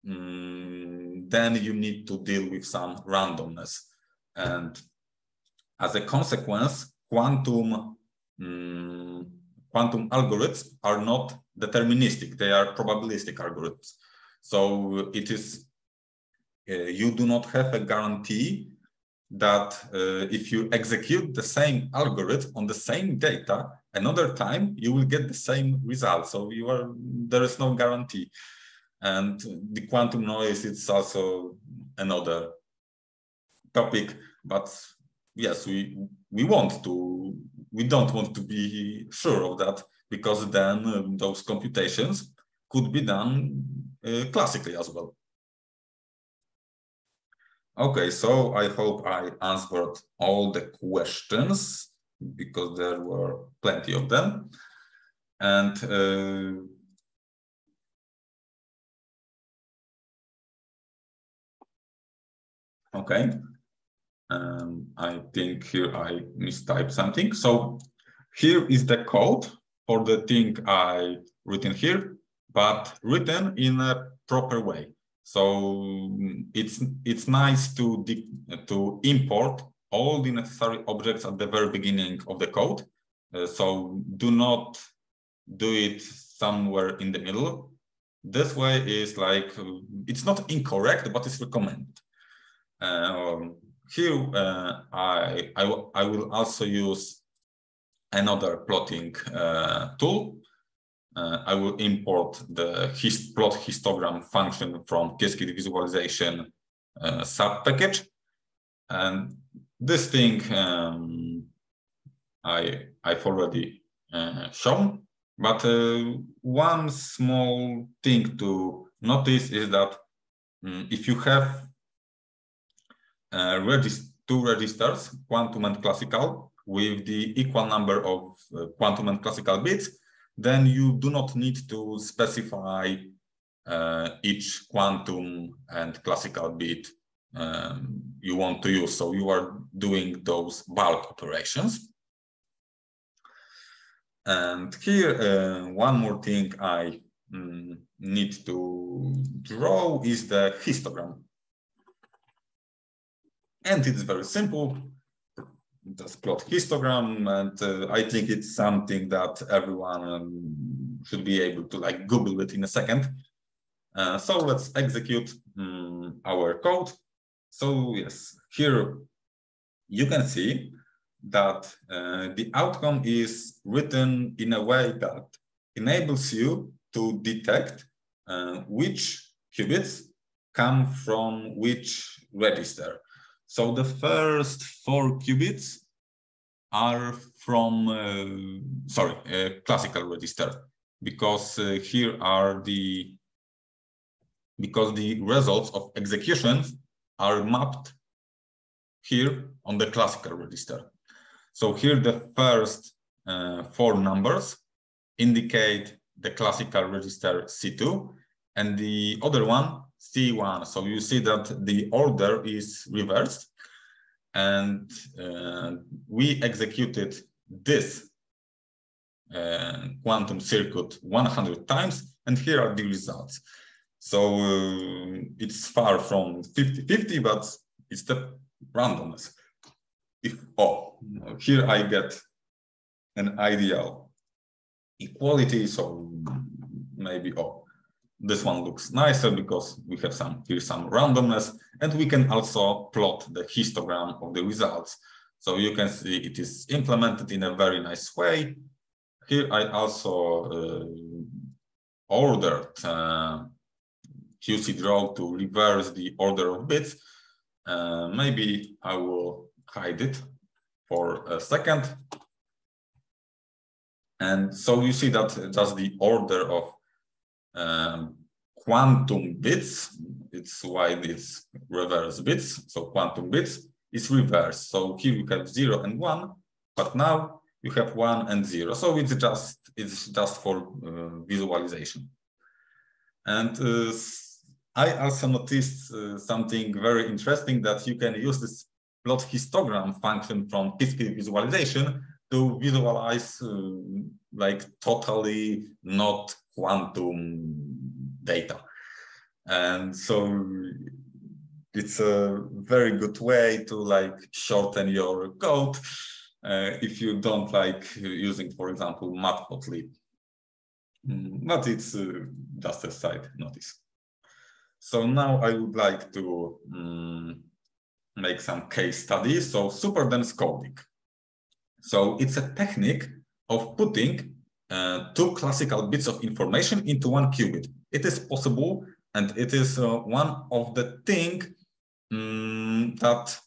um, then you need to deal with some randomness. And as a consequence, quantum um, quantum algorithms are not deterministic, they are probabilistic algorithms. So it is, uh, you do not have a guarantee that uh, if you execute the same algorithm on the same data, another time you will get the same result. So you are, there is no guarantee. And the quantum noise, it's also another topic, but yes, we, we want to we don't want to be sure of that because then um, those computations could be done uh, classically as well. Okay, so I hope I answered all the questions because there were plenty of them. And uh, okay, um, I think here I mistyped something. So here is the code for the thing I written here, but written in a proper way. So it's it's nice to to import all the necessary objects at the very beginning of the code. Uh, so do not do it somewhere in the middle. This way is like it's not incorrect, but it's recommended. Um, here uh, I, I, I, will also use another plotting uh, tool. Uh, I will import the hist plot histogram function from Qiskit visualization uh, sub package. And this thing um, I, I've already uh, shown, but uh, one small thing to notice is that um, if you have uh, regist two registers, quantum and classical, with the equal number of uh, quantum and classical bits, then you do not need to specify uh, each quantum and classical bit um, you want to use. So you are doing those bulk operations. And here, uh, one more thing I mm, need to draw is the histogram. And it's very simple. just plot histogram, and uh, I think it's something that everyone um, should be able to like Google it in a second. Uh, so let's execute um, our code. So yes, here you can see that uh, the outcome is written in a way that enables you to detect uh, which qubits come from which register. So the first four qubits are from, uh, sorry, classical register, because uh, here are the, because the results of executions are mapped here on the classical register. So here the first uh, four numbers indicate the classical register C2 and the other one C1. So you see that the order is reversed and uh, we executed this uh, quantum circuit 100 times and here are the results. So uh, it's far from 50-50, but it's the randomness. If, oh, here I get an ideal equality, so maybe, oh, this one looks nicer because we have some here some randomness and we can also plot the histogram of the results. So you can see it is implemented in a very nice way. Here I also uh, ordered uh, QC draw to reverse the order of bits. Uh, maybe I will hide it for a second. And so you see that just the order of um, quantum bits, it's why it's reverse bits, so quantum bits is reversed. So here you have zero and one, but now you have one and zero. So it's just it's just for uh, visualization. And uh, I also noticed uh, something very interesting that you can use this plot histogram function from TSP visualization to visualize uh, like totally not quantum data. And so it's a very good way to like shorten your code uh, if you don't like using, for example, matplotlib. Mm, but it's uh, just a side notice. So now I would like to um, make some case studies. So super dense coding. So it's a technique of putting uh, two classical bits of information into one qubit. It is possible, and it is uh, one of the thing um, that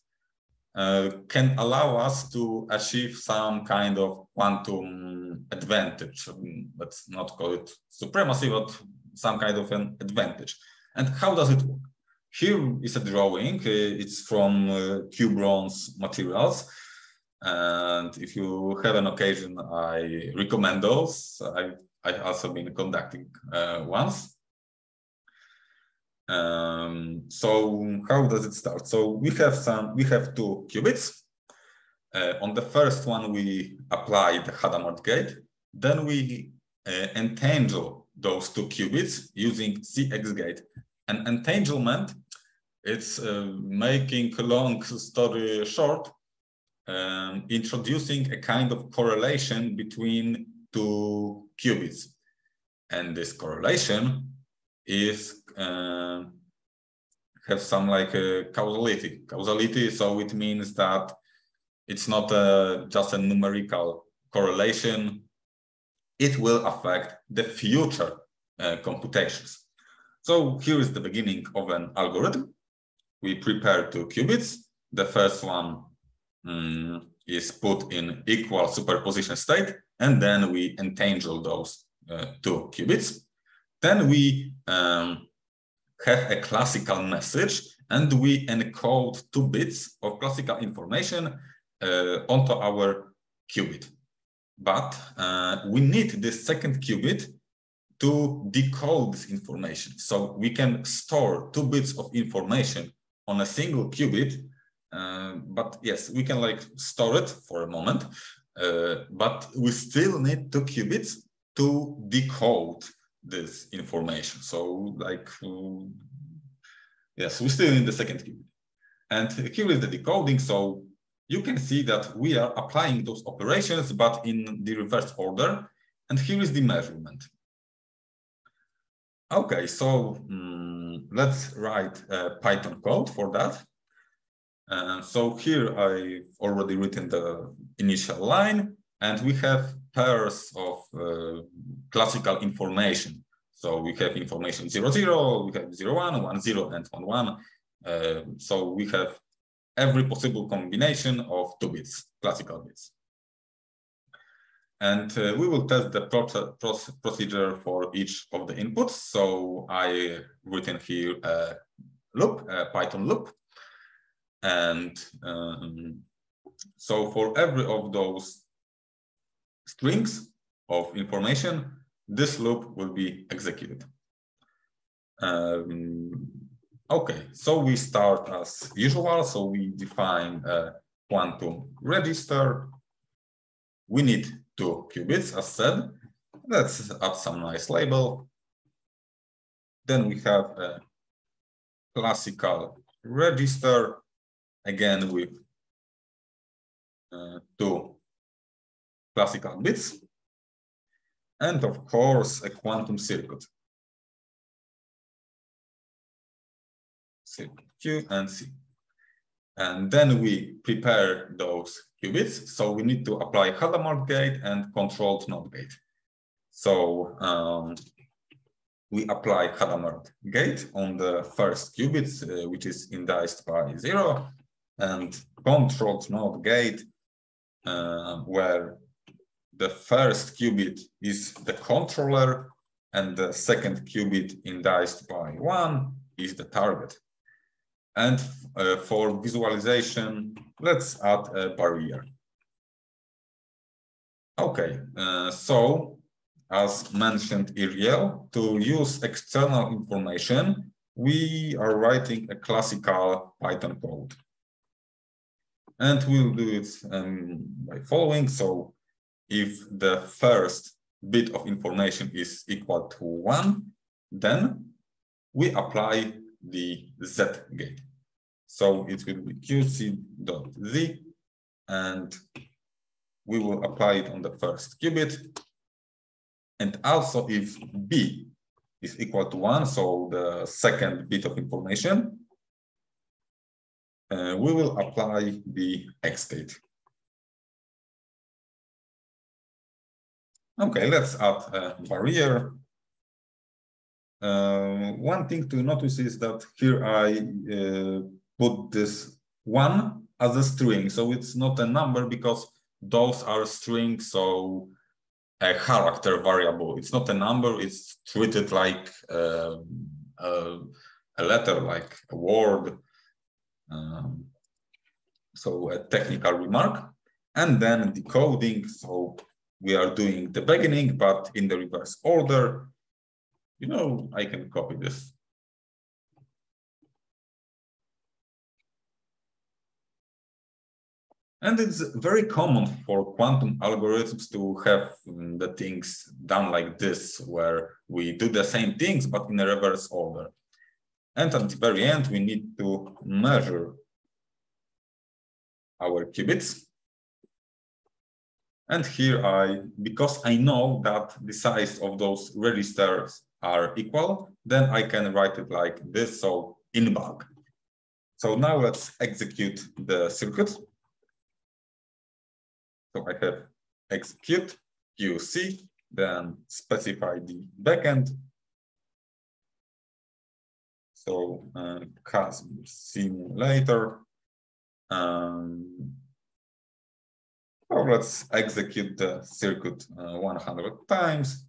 uh, can allow us to achieve some kind of quantum advantage. Um, let's not call it supremacy, but some kind of an advantage. And how does it work? Here is a drawing. Uh, it's from uh, QBronze materials. And if you have an occasion, I recommend those. I, I've also been conducting uh, once. Um, so how does it start? So we have some, we have two qubits. Uh, on the first one, we apply the Hadamard gate. Then we uh, entangle those two qubits using CX gate. And entanglement, it's uh, making a long story short, um, introducing a kind of correlation between two qubits. And this correlation is uh, have some like a causality. Causality, so it means that it's not a, just a numerical correlation. It will affect the future uh, computations. So here is the beginning of an algorithm. We prepare two qubits. The first one um, is put in equal superposition state, and then we entangle those uh, two qubits. Then we um, have a classical message, and we encode two bits of classical information uh, onto our qubit. But uh, we need this second qubit to decode this information. So we can store two bits of information on a single qubit, uh, but yes, we can like store it for a moment, uh, but we still need two qubits to decode this information. So like, uh, yes, we still need the second qubit. And here is the decoding. So you can see that we are applying those operations, but in the reverse order. And here is the measurement. Okay, so um, let's write a Python code for that. Uh, so here I've already written the initial line, and we have pairs of uh, classical information. So we have information 0, 0, we have 0, 1, 1, 0, and 1, 1. Uh, so we have every possible combination of two bits, classical bits. And uh, we will test the procedure for each of the inputs. So I written here a loop, a Python loop. And um, so for every of those strings of information, this loop will be executed. Um, okay, so we start as usual. So we define a quantum register. We need two qubits, as said. Let's add some nice label. Then we have a classical register, again with uh, two classical bits. And of course, a quantum circuit. Q and C. And then we prepare those qubits. So we need to apply Hadamard gate and controlled NOT gate. So um, we apply Hadamard gate on the first qubit, uh, which is indiced by zero, and controlled NOT gate, uh, where the first qubit is the controller and the second qubit indiced by one is the target. And uh, for visualization, let's add a barrier. Okay, uh, so as mentioned earlier, to use external information, we are writing a classical Python code. And we'll do it um, by following. So if the first bit of information is equal to one, then we apply the Z gate. So it will be qc.z and we will apply it on the first qubit. And also if b is equal to one, so the second bit of information, uh, we will apply the X gate. Okay, let's add a barrier uh, one thing to notice is that here I uh, put this one as a string. So it's not a number because those are strings. So a character variable. It's not a number. It's treated like uh, a, a, letter, like a word. Um, so a technical remark. And then decoding. So we are doing the beginning, but in the reverse order you know, I can copy this. And it's very common for quantum algorithms to have the things done like this, where we do the same things, but in a reverse order. And at the very end, we need to measure our qubits. And here I, because I know that the size of those registers are equal, then I can write it like this, so in bulk. So now let's execute the circuit. So I have execute QC, then specify the backend. So uh, QASM simulator. Um, so let's execute the circuit uh, 100 times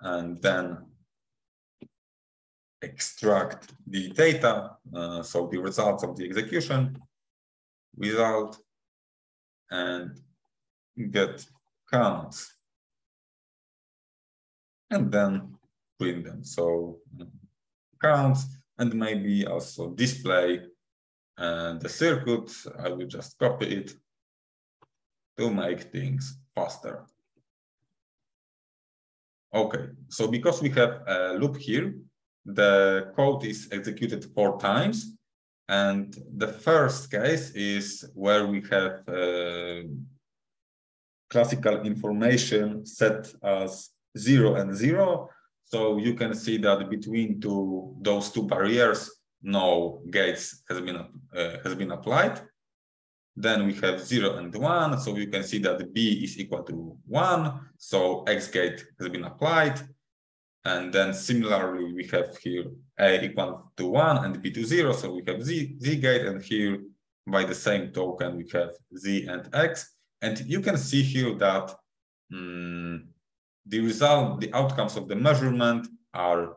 and then extract the data, uh, so the results of the execution, result, and get counts, and then print them. So counts, and maybe also display and the circuit. I will just copy it to make things faster. Okay, so because we have a loop here, the code is executed four times. And the first case is where we have uh, classical information set as zero and zero. So you can see that between two, those two barriers, no gates has been, uh, has been applied. Then we have zero and one. So you can see that B is equal to one. So X gate has been applied. And then similarly, we have here A equal to one and B to zero. So we have Z, Z gate and here by the same token, we have Z and X. And you can see here that um, the result, the outcomes of the measurement are,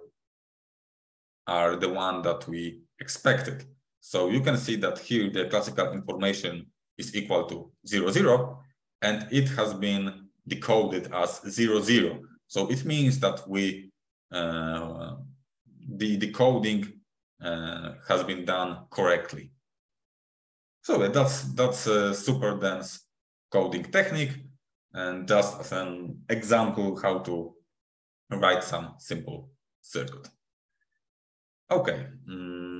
are the one that we expected. So you can see that here the classical information is equal to zero, zero, and it has been decoded as zero, zero. So it means that we, uh, the decoding uh, has been done correctly. So that's, that's a super dense coding technique and just as an example how to write some simple circuit. Okay. Mm.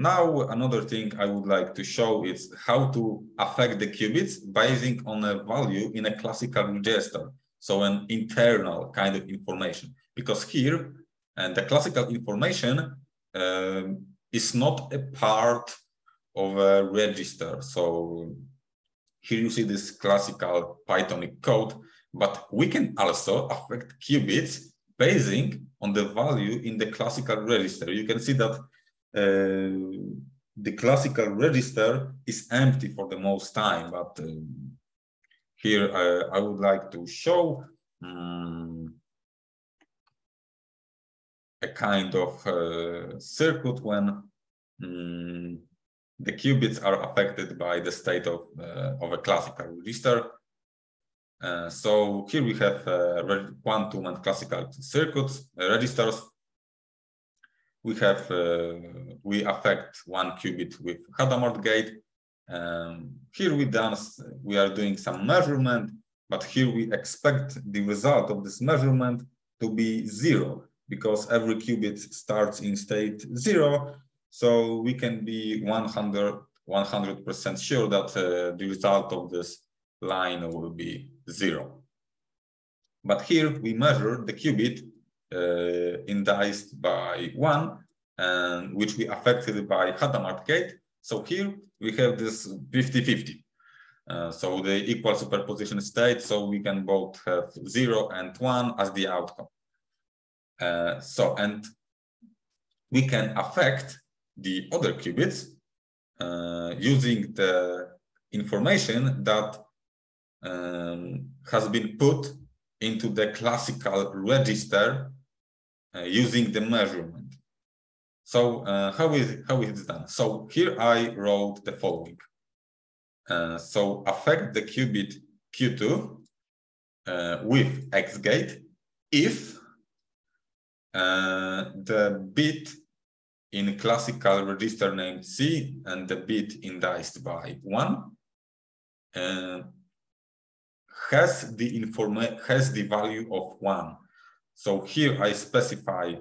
Now another thing I would like to show is how to affect the qubits basing on a value in a classical register. So an internal kind of information, because here and the classical information uh, is not a part of a register. So here you see this classical Pythonic code, but we can also affect qubits basing on the value in the classical register. You can see that uh, the classical register is empty for the most time, but uh, here uh, I would like to show um, a kind of uh, circuit when um, the qubits are affected by the state of, uh, of a classical register. Uh, so here we have uh, quantum and classical circuits, uh, registers. We have, uh, we affect one qubit with Hadamard gate. Um, here we we are doing some measurement, but here we expect the result of this measurement to be zero because every qubit starts in state zero so we can be 100 100% sure that uh, the result of this line will be zero. But here we measure the qubit indiced by one, and which we affected by Hadamard gate. So here we have this 50-50. Uh, so the equal superposition state, so we can both have zero and one as the outcome. Uh, so, and we can affect the other qubits uh, using the information that um, has been put into the classical register uh, using the measurement. So uh, how is how is it done? So here I wrote the following. Uh, so affect the qubit Q2 uh, with X gate if uh, the bit in classical register named C and the bit indiced by one uh, has the informa has the value of one. So here I specify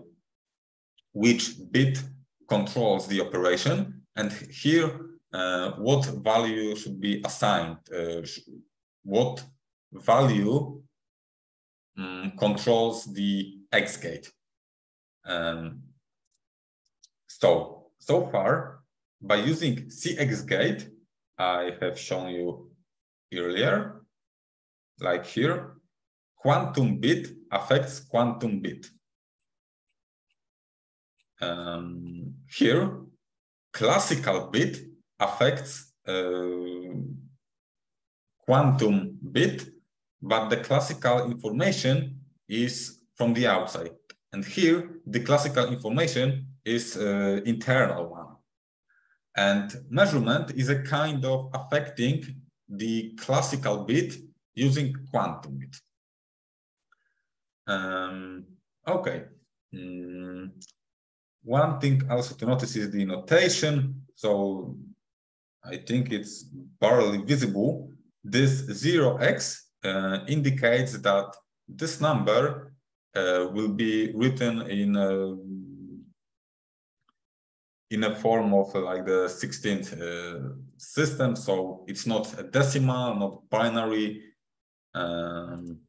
which bit controls the operation and here uh, what value should be assigned, uh, what value um, controls the X gate. Um, so, so far, by using CX gate, I have shown you earlier, like here, quantum bit affects quantum bit. Um, here, classical bit affects uh, quantum bit, but the classical information is from the outside. And here, the classical information is uh, internal one. And measurement is a kind of affecting the classical bit using quantum bit. Um, okay. Mm. One thing also to notice is the notation. So I think it's barely visible. This 0x uh, indicates that this number uh, will be written in uh, in a form of uh, like the 16th uh, system. So it's not a decimal, not binary. Um,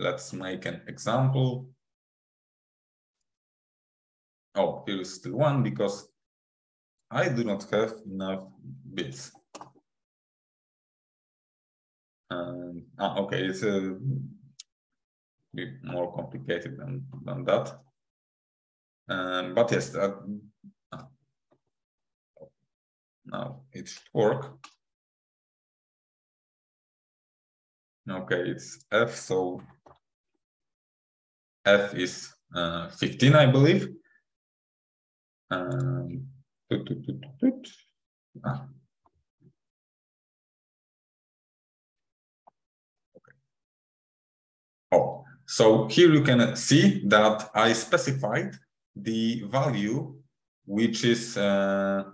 let's make an example. Oh, here is still one because I do not have enough bits. Um, ah, okay, it's a bit more complicated than, than that. Um, but yes, that, ah. now it should work. Okay, it's F, so F is uh, 15, I believe. Um, ah. Oh, so here you can see that I specified the value which is uh,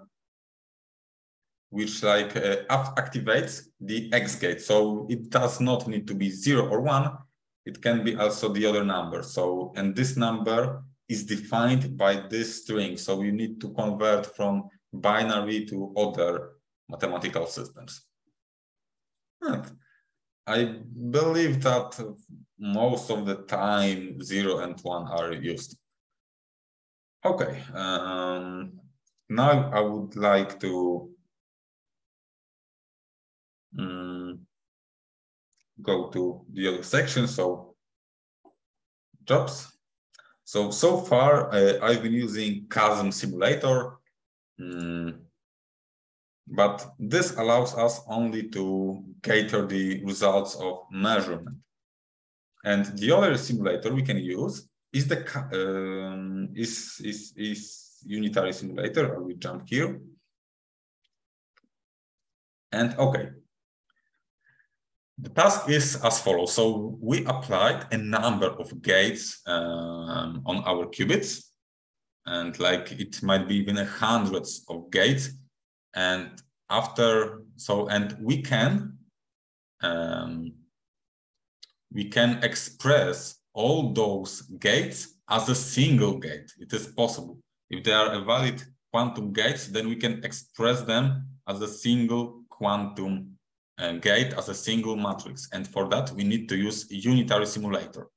which like uh, activates the X gate. So it does not need to be zero or one. It can be also the other number. So, and this number is defined by this string. So you need to convert from binary to other mathematical systems. And I believe that most of the time zero and one are used. Okay, um, now I would like to um, go to the other section. So jobs. So, so far uh, I've been using QASM simulator, um, but this allows us only to cater the results of measurement. And the other simulator we can use is the um, is, is, is unitary simulator. I will jump here. And okay, the task is as follows. So we applied a number of gates um, on our qubits and like it might be even hundreds of gates. And after, so, and we can, um, we can express all those gates as a single gate. It is possible. If they are a valid quantum gates, then we can express them as a single quantum uh, gate as a single matrix. And for that, we need to use unitary simulator.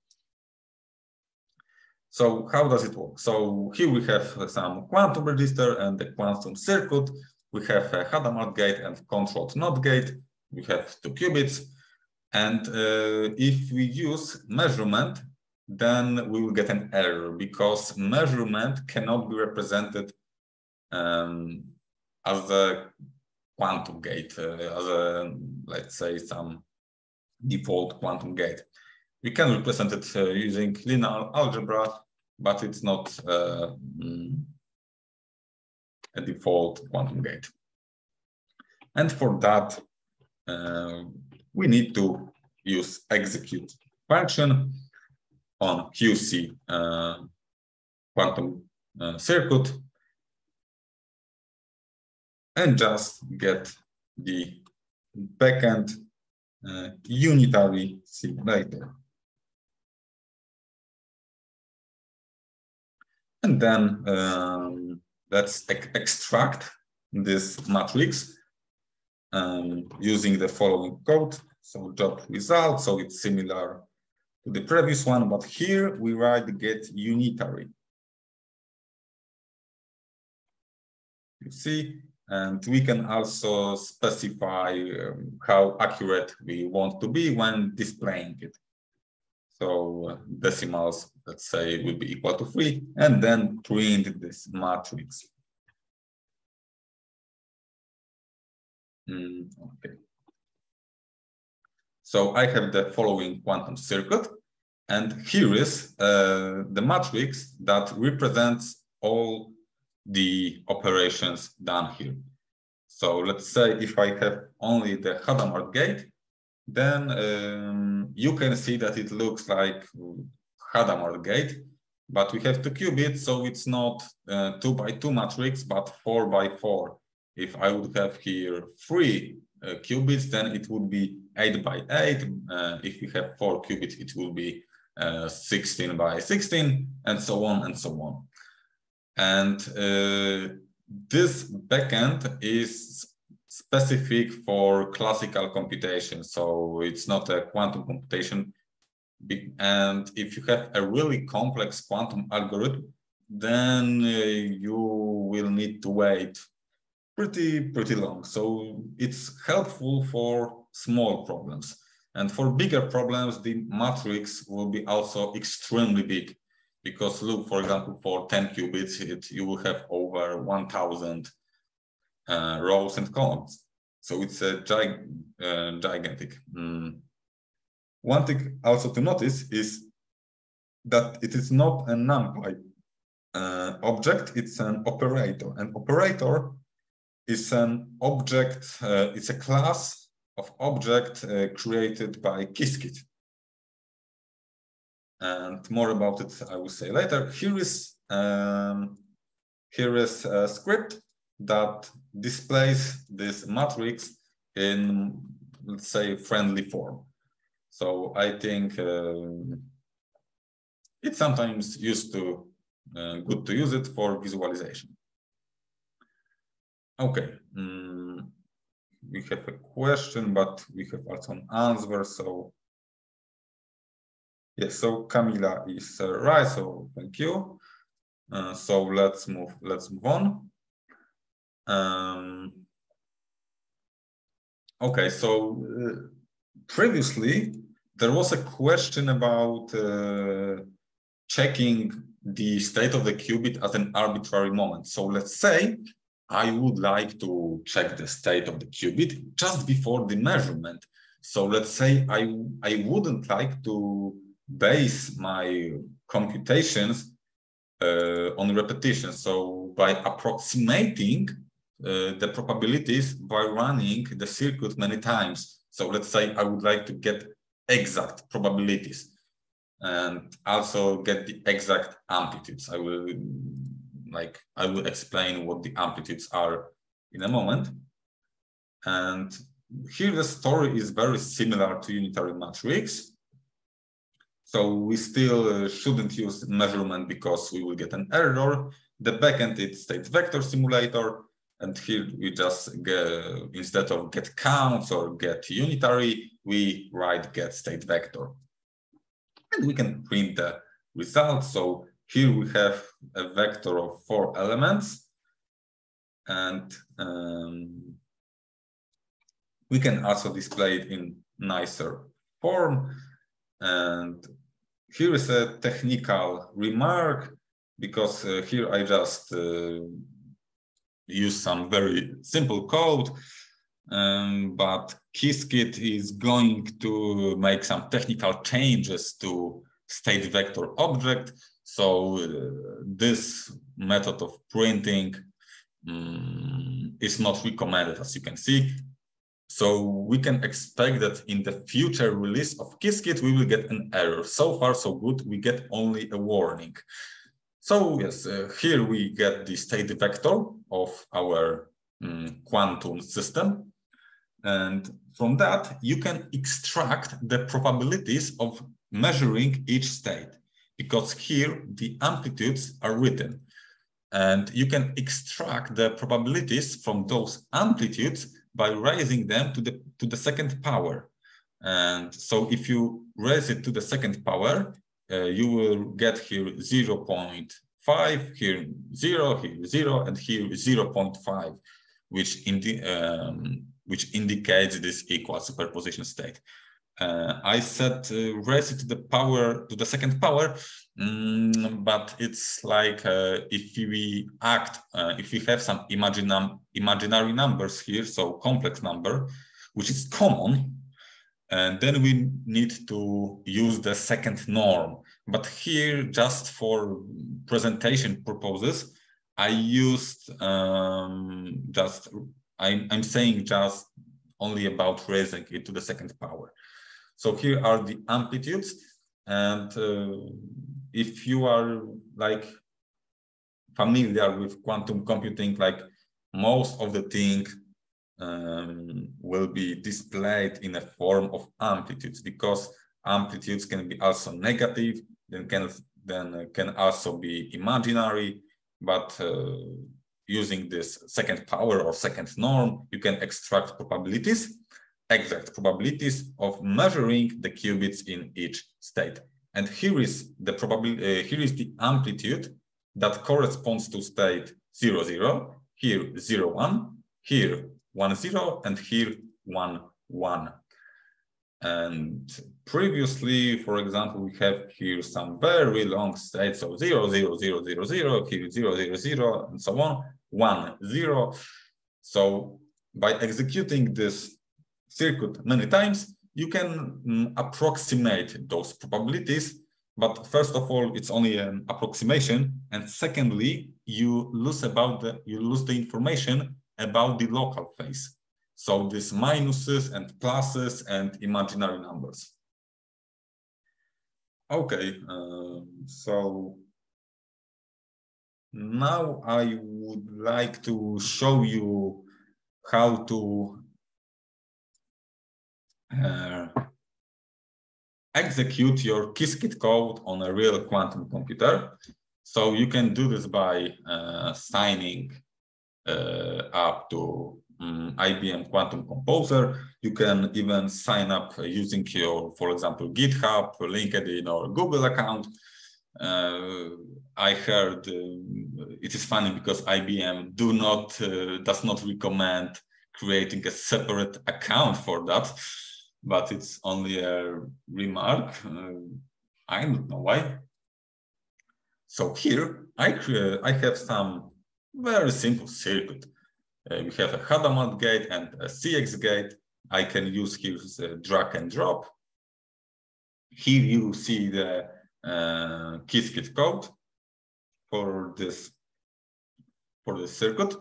So how does it work? So here we have some quantum register and the quantum circuit. We have a Hadamard gate and controlled NOT gate. We have two qubits. And uh, if we use measurement, then we will get an error because measurement cannot be represented um, as a quantum gate uh, as a, let's say, some default quantum gate. We can represent it uh, using linear algebra, but it's not uh, mm, a default quantum gate. And for that, uh, we need to use execute function on QC uh, quantum uh, circuit and just get the backend uh, unitary simulator. And then um, let's extract this matrix um, using the following code. So job result, so it's similar to the previous one, but here we write get unitary. You see, and we can also specify um, how accurate we want to be when displaying it. So uh, decimals, let's say, will be equal to three, and then print this matrix. Mm, okay. So I have the following quantum circuit, and here is uh, the matrix that represents all the operations done here. So let's say if I have only the Hadamard gate, then um, you can see that it looks like Hadamard gate, but we have two qubits, so it's not uh, two by two matrix, but four by four. If I would have here three uh, qubits, then it would be eight by eight. Uh, if we have four qubits, it will be uh, 16 by 16, and so on and so on. And uh, this backend is specific for classical computation. So it's not a quantum computation. And if you have a really complex quantum algorithm, then uh, you will need to wait pretty, pretty long. So it's helpful for small problems. And for bigger problems, the matrix will be also extremely big because look, for example, for 10 qubits, it, you will have over 1000 uh, rows and columns. So it's a gig, uh, gigantic. Mm. One thing also to notice is that it is not a NumPy uh, object, it's an operator. An operator is an object, uh, it's a class of object uh, created by Qiskit and more about it I will say later. Here is um, here is a script that displays this matrix in let's say friendly form. So I think uh, it's sometimes used to uh, good to use it for visualization. Okay, mm, we have a question, but we have also an answer. So Yes, so Camila is uh, right, so thank you. Uh, so let's move, let's move on. Um, okay, so uh, previously there was a question about uh, checking the state of the qubit at an arbitrary moment. So let's say I would like to check the state of the qubit just before the measurement. So let's say I, I wouldn't like to base my computations uh, on repetition. So by approximating uh, the probabilities by running the circuit many times. So let's say I would like to get exact probabilities and also get the exact amplitudes. I will like I will explain what the amplitudes are in a moment. And here the story is very similar to unitary matrix. So we still uh, shouldn't use measurement because we will get an error. The backend is state vector simulator. And here we just get, instead of get counts or get unitary, we write get state vector. And we can print the result. So here we have a vector of four elements. And um, we can also display it in nicer form. And here is a technical remark because uh, here I just uh, use some very simple code, um, but Qiskit is going to make some technical changes to state vector object. So uh, this method of printing um, is not recommended, as you can see. So we can expect that in the future release of Qiskit, we will get an error. So far, so good, we get only a warning. So yes, uh, here we get the state vector of our um, quantum system. And from that, you can extract the probabilities of measuring each state because here the amplitudes are written. And you can extract the probabilities from those amplitudes by raising them to the, to the second power. And so if you raise it to the second power, uh, you will get here 0 0.5, here 0, here 0, and here 0 0.5, which, indi um, which indicates this equal superposition state. Uh, I said uh, raise it to the power, to the second power, Mm, but it's like uh, if we act, uh, if we have some imaginary numbers here, so complex number, which is common, and then we need to use the second norm. But here, just for presentation purposes, I used um, just, I, I'm saying just only about raising it to the second power. So here are the amplitudes and uh, if you are like familiar with quantum computing, like most of the thing um, will be displayed in a form of amplitudes because amplitudes can be also negative, then can then can also be imaginary, but uh, using this second power or second norm, you can extract probabilities, exact probabilities of measuring the qubits in each state. And here is the probability, uh, here is the amplitude that corresponds to state 0, 0, here 0, 1, here 1, 0, and here 1, 1. And previously, for example, we have here some very long states of 0, 0, 0, 0, 0, here 0, 0, 0, and so on, 1, 0. So by executing this circuit many times, you can um, approximate those probabilities. But first of all, it's only an approximation. And secondly, you lose about the, you lose the information about the local phase. So these minuses and pluses and imaginary numbers. Okay, uh, so now I would like to show you how to uh, execute your Qiskit code on a real quantum computer. So you can do this by uh, signing uh, up to um, IBM Quantum Composer. You can even sign up using your, for example, GitHub, LinkedIn, or Google account. Uh, I heard uh, it is funny because IBM do not uh, does not recommend creating a separate account for that, but it's only a remark. Uh, I don't know why. So here I I have some very simple circuit uh, we have a Hadamard gate and a CX gate. I can use here the drag and drop. Here you see the uh, Qiskit code for this for the circuit.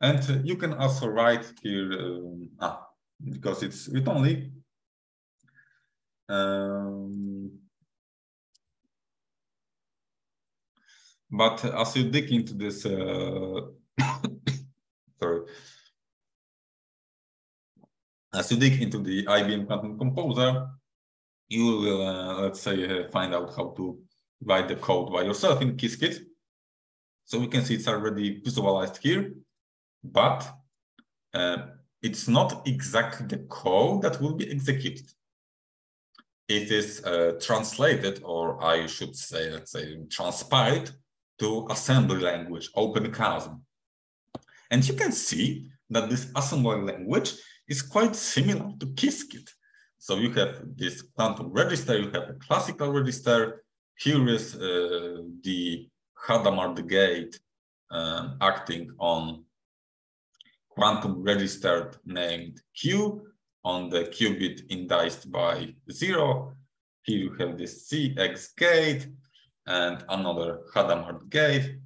And you can also write here, um, ah, because it's read-only. Um, but as you dig into this uh, sorry. As you dig into the IBM Quantum Composer, you will, uh, let's say, uh, find out how to write the code by yourself in Qiskit. So we can see it's already visualized here, but uh, it's not exactly the code that will be executed. It is uh, translated, or I should say, let's say, transpiled to assembly language, OpenQASM. And you can see that this assembly language is quite similar to Qiskit. So you have this quantum register, you have a classical register. Here is uh, the Hadamard gate uh, acting on quantum register named Q on the qubit indiced by zero. Here you have this CX gate and another Hadamard gate.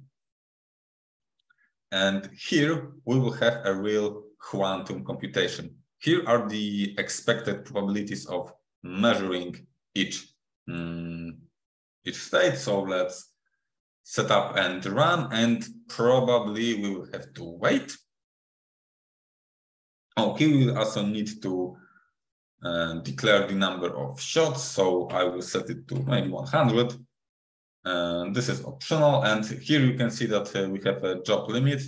And here we will have a real quantum computation. Here are the expected probabilities of measuring each, um, each state. So let's set up and run, and probably we will have to wait. Oh, here we also need to uh, declare the number of shots. So I will set it to maybe 100. And this is optional. And here you can see that uh, we have a job limit.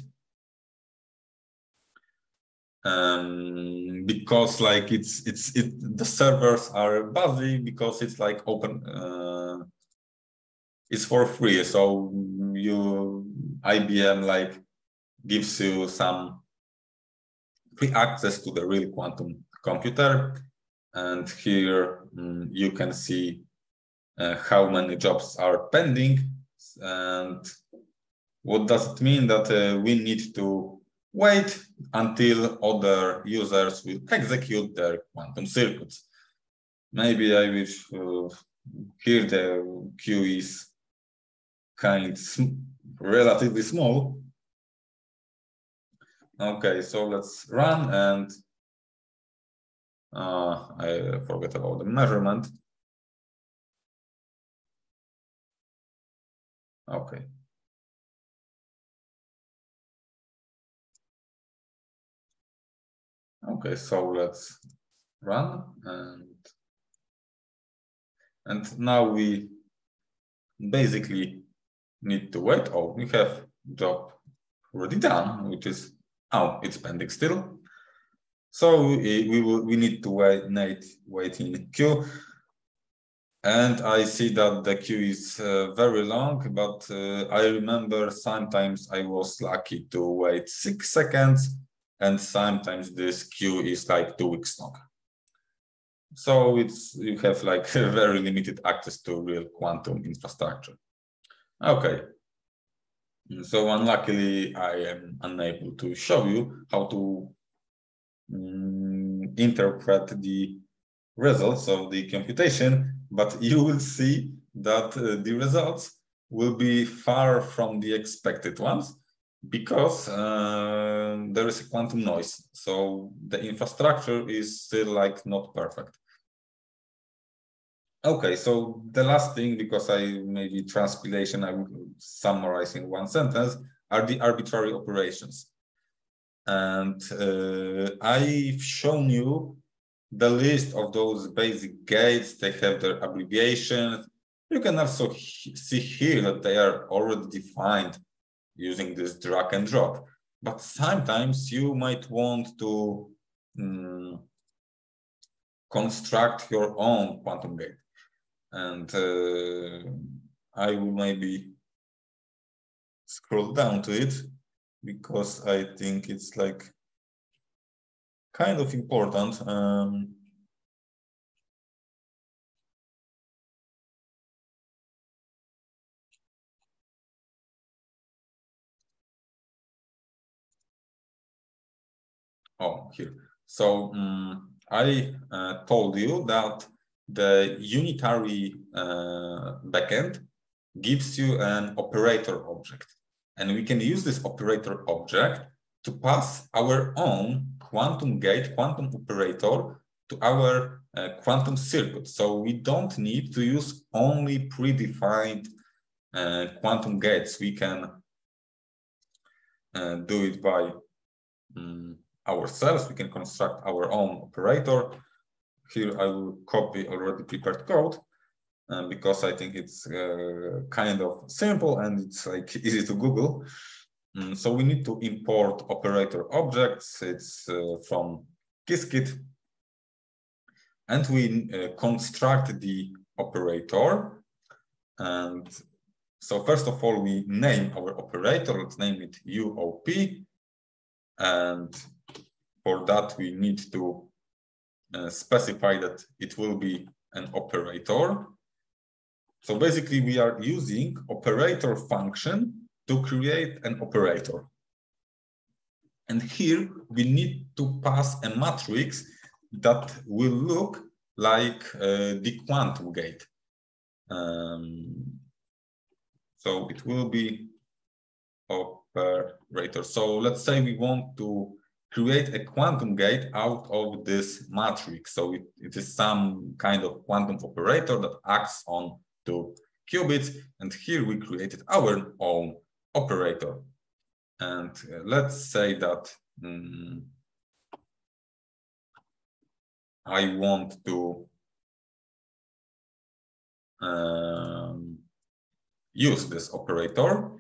Um, because like it's it's it the servers are busy because it's like open uh, it's for free so you IBM like gives you some access to the real quantum computer and here um, you can see uh, how many jobs are pending and what does it mean that uh, we need to wait until other users will execute their quantum circuits. Maybe I wish uh, here the queue is kind sm relatively small. Okay, so let's run and uh, I forgot about the measurement. Okay. Okay, so let's run and and now we basically need to wait. Oh, we have job already done, which is, oh, it's pending still. So we, we will we need to wait, wait, wait in queue. And I see that the queue is uh, very long, but uh, I remember sometimes I was lucky to wait six seconds and sometimes this queue is like two weeks long. So it's you have like very limited access to real quantum infrastructure. Okay. So unluckily, I am unable to show you how to um, interpret the results of the computation, but you will see that uh, the results will be far from the expected ones because uh, there is a quantum noise. So the infrastructure is still like not perfect. Okay, so the last thing, because I maybe transpilation, I will summarize in one sentence, are the arbitrary operations. And uh, I've shown you the list of those basic gates. They have their abbreviations. You can also see here that they are already defined using this drag and drop. But sometimes you might want to um, construct your own quantum gate and uh, I will maybe scroll down to it because I think it's like kind of important. Um, oh, here. So um, I uh, told you that the unitary uh, backend gives you an operator object. And we can use this operator object to pass our own quantum gate, quantum operator to our uh, quantum circuit. So we don't need to use only predefined uh, quantum gates. We can uh, do it by um, ourselves. We can construct our own operator here I will copy already prepared code uh, because I think it's uh, kind of simple and it's like easy to Google. Mm, so we need to import operator objects. It's uh, from Qiskit. And we uh, construct the operator. And so first of all, we name our operator. Let's name it UOP. And for that, we need to uh, specify that it will be an operator. So basically we are using operator function to create an operator. And here we need to pass a matrix that will look like uh, the quantum gate. Um, so it will be operator. So let's say we want to create a quantum gate out of this matrix. So it, it is some kind of quantum operator that acts on two qubits. And here we created our own operator. And uh, let's say that um, I want to um, use this operator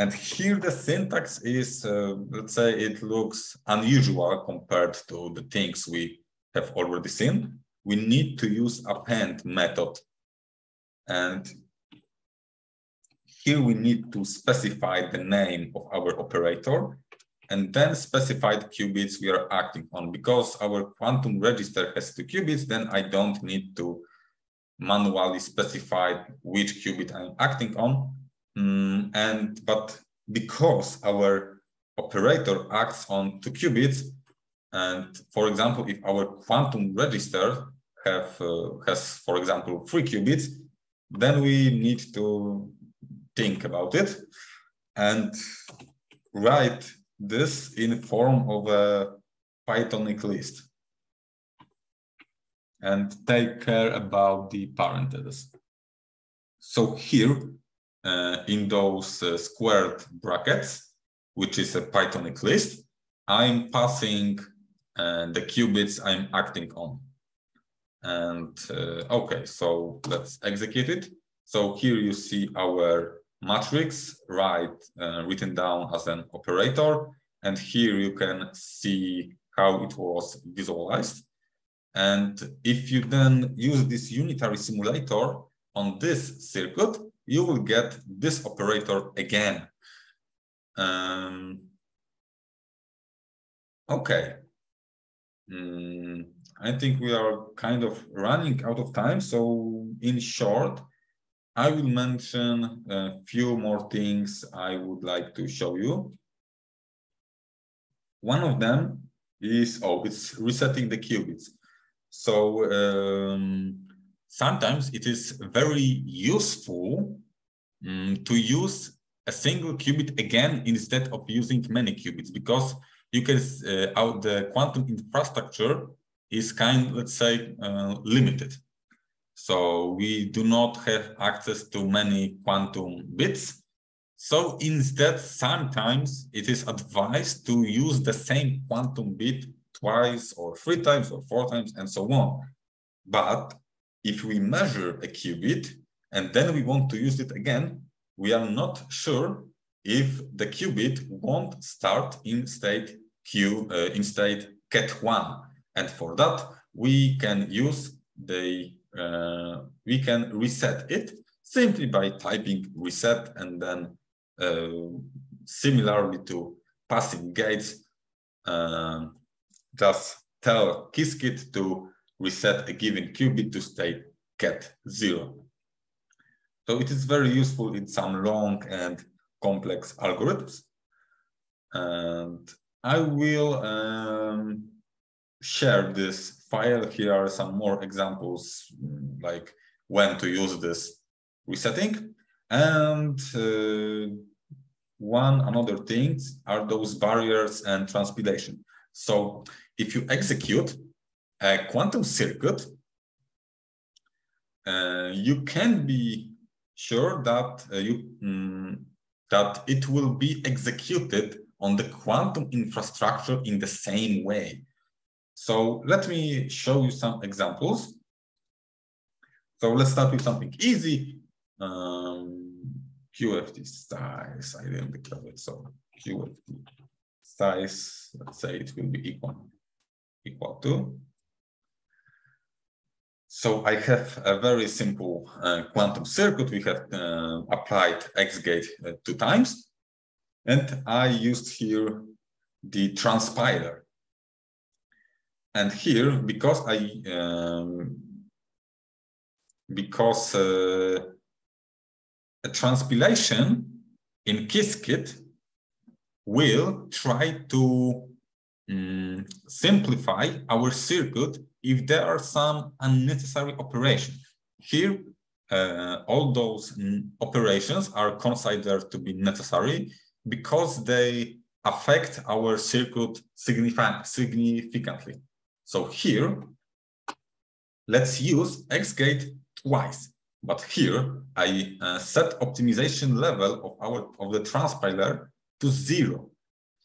and here the syntax is, uh, let's say it looks unusual compared to the things we have already seen. We need to use append method. And here we need to specify the name of our operator and then specify the qubits we are acting on. Because our quantum register has two qubits, then I don't need to manually specify which qubit I'm acting on. Mm, and but because our operator acts on two qubits, and for example, if our quantum register have uh, has, for example, three qubits, then we need to think about it and write this in form of a Pythonic list and take care about the parentheses. So here in those uh, squared brackets, which is a Pythonic list, I'm passing uh, the qubits I'm acting on. And okay, so let's execute it. So here you see our matrix, right, uh, written down as an operator. And here you can see how it was visualized. And if you then use this unitary simulator on this circuit, you will get this operator again. Um, okay. Mm, I think we are kind of running out of time. So in short, I will mention a few more things I would like to show you. One of them is, oh, it's resetting the qubits. So um, sometimes it is very useful um, to use a single qubit again instead of using many qubits because you can uh, out the quantum infrastructure is kind let's say uh, limited. So we do not have access to many quantum bits. So instead sometimes it is advised to use the same quantum bit twice or three times or four times and so on. But if we measure a qubit and then we want to use it again we are not sure if the qubit won't start in state Q uh, in state ket1. And for that, we can use the, uh, we can reset it simply by typing reset and then uh, similarly to passing gates, uh, just tell Qiskit to reset a given qubit to state ket zero. So it is very useful in some long and complex algorithms. And I will um, share this file. Here are some more examples, like when to use this resetting. And uh, one another things are those barriers and transpilation. So if you execute a quantum circuit, uh, you can be sure that uh, you mm, that it will be executed on the quantum infrastructure in the same way. So let me show you some examples. So let's start with something easy. Um, QFT size, I didn't declare it. So QFT size, let's say it will be equal, equal to so I have a very simple uh, quantum circuit. We have uh, applied X gate uh, two times. And I used here the transpiler. And here, because I, um, because uh, a transpilation in Qiskit will try to um, simplify our circuit if there are some unnecessary operations. Here, uh, all those operations are considered to be necessary because they affect our circuit significantly. So here, let's use X-gate twice. But here, I uh, set optimization level of our of the transpiler to zero.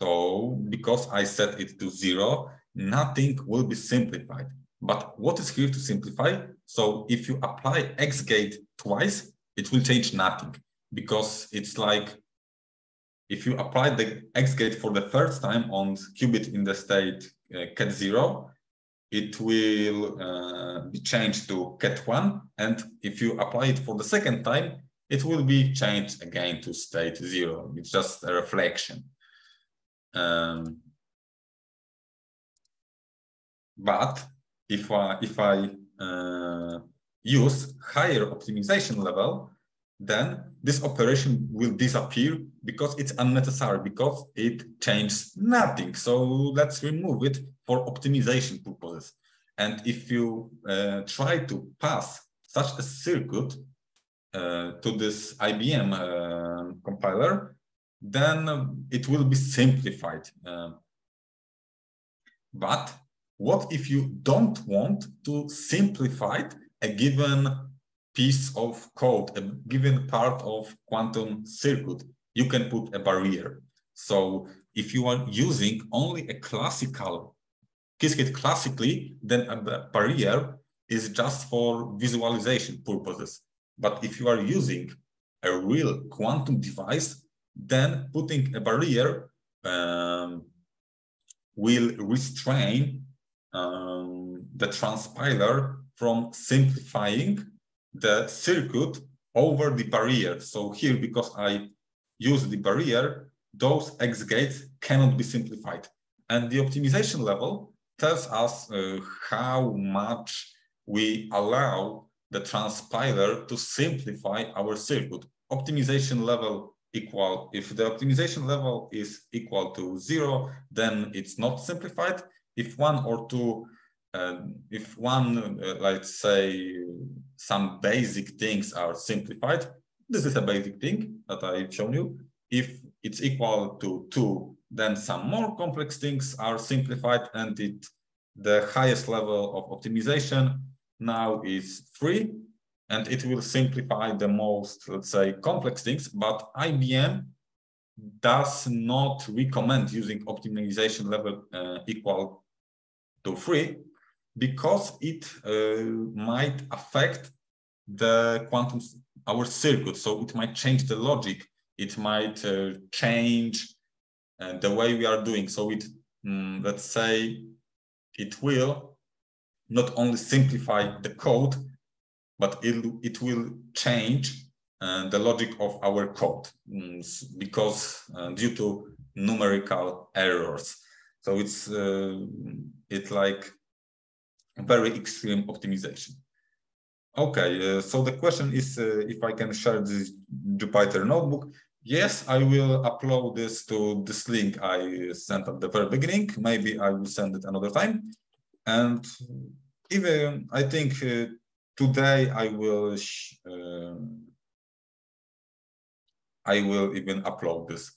So because I set it to zero, nothing will be simplified. But what is here to simplify? So if you apply X gate twice, it will change nothing because it's like if you apply the X gate for the first time on qubit in the state uh, ket zero, it will uh, be changed to ket one. And if you apply it for the second time, it will be changed again to state zero. It's just a reflection. Um, but if I, if I uh, use higher optimization level, then this operation will disappear because it's unnecessary, because it changes nothing. So let's remove it for optimization purposes. And if you uh, try to pass such a circuit uh, to this IBM uh, compiler, then it will be simplified. Uh, but what if you don't want to simplify a given piece of code, a given part of quantum circuit? You can put a barrier. So if you are using only a classical Qiskit classically, then a barrier is just for visualization purposes. But if you are using a real quantum device, then putting a barrier um, will restrain um, the transpiler from simplifying the circuit over the barrier. So here, because I use the barrier, those X gates cannot be simplified. And the optimization level tells us uh, how much we allow the transpiler to simplify our circuit. Optimization level equal, if the optimization level is equal to zero, then it's not simplified. If one or two, uh, if one, uh, let's say, some basic things are simplified, this is a basic thing that I've shown you. If it's equal to two, then some more complex things are simplified and it the highest level of optimization now is three and it will simplify the most, let's say, complex things, but IBM does not recommend using optimization level uh, equal to three because it uh, might affect the quantum, our circuit. So it might change the logic. It might uh, change uh, the way we are doing. So it, um, let's say, it will not only simplify the code, but it, it will change uh, the logic of our code um, because uh, due to numerical errors. So it's uh, it's like very extreme optimization. Okay, uh, so the question is uh, if I can share this Jupyter notebook. Yes, I will upload this to this link I sent at the very beginning. Maybe I will send it another time. And even I think uh, today I will uh, I will even upload this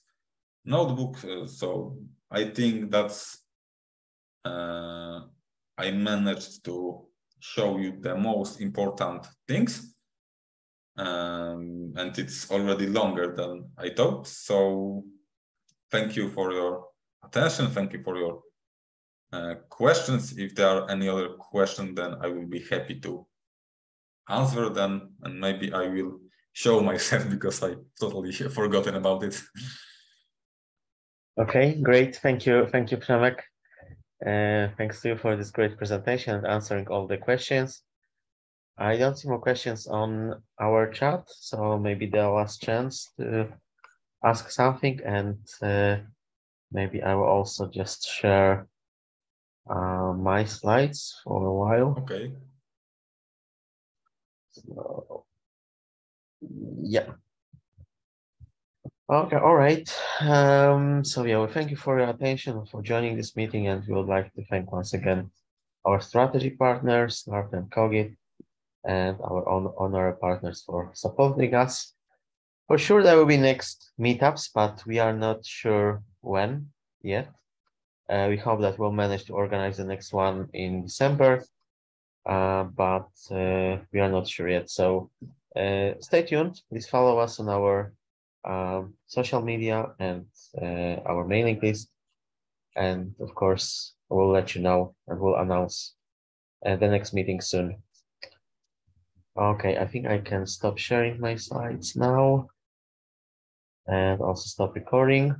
notebook. Uh, so I think that's uh, I managed to show you the most important things. Um, and it's already longer than I thought. So thank you for your attention. Thank you for your uh, questions. If there are any other questions, then I will be happy to answer them. And maybe I will show myself because I totally forgotten about it. Okay, great. Thank you. Thank you, Przemek. Uh, thanks to you for this great presentation and answering all the questions. I don't see more questions on our chat, so maybe the last chance to ask something and uh, maybe I will also just share uh, my slides for a while. Okay. So, yeah. Okay, all right. Um, so yeah, well, thank you for your attention for joining this meeting, and we would like to thank once again our strategy partners, North and Cogit, and our own honor partners for supporting us. For sure, there will be next meetups, but we are not sure when yet. Uh, we hope that we'll manage to organize the next one in December, uh, but uh, we are not sure yet. So uh, stay tuned. Please follow us on our um, social media and uh, our mailing list. And of course, we'll let you know and we'll announce uh, the next meeting soon. Okay, I think I can stop sharing my slides now and also stop recording.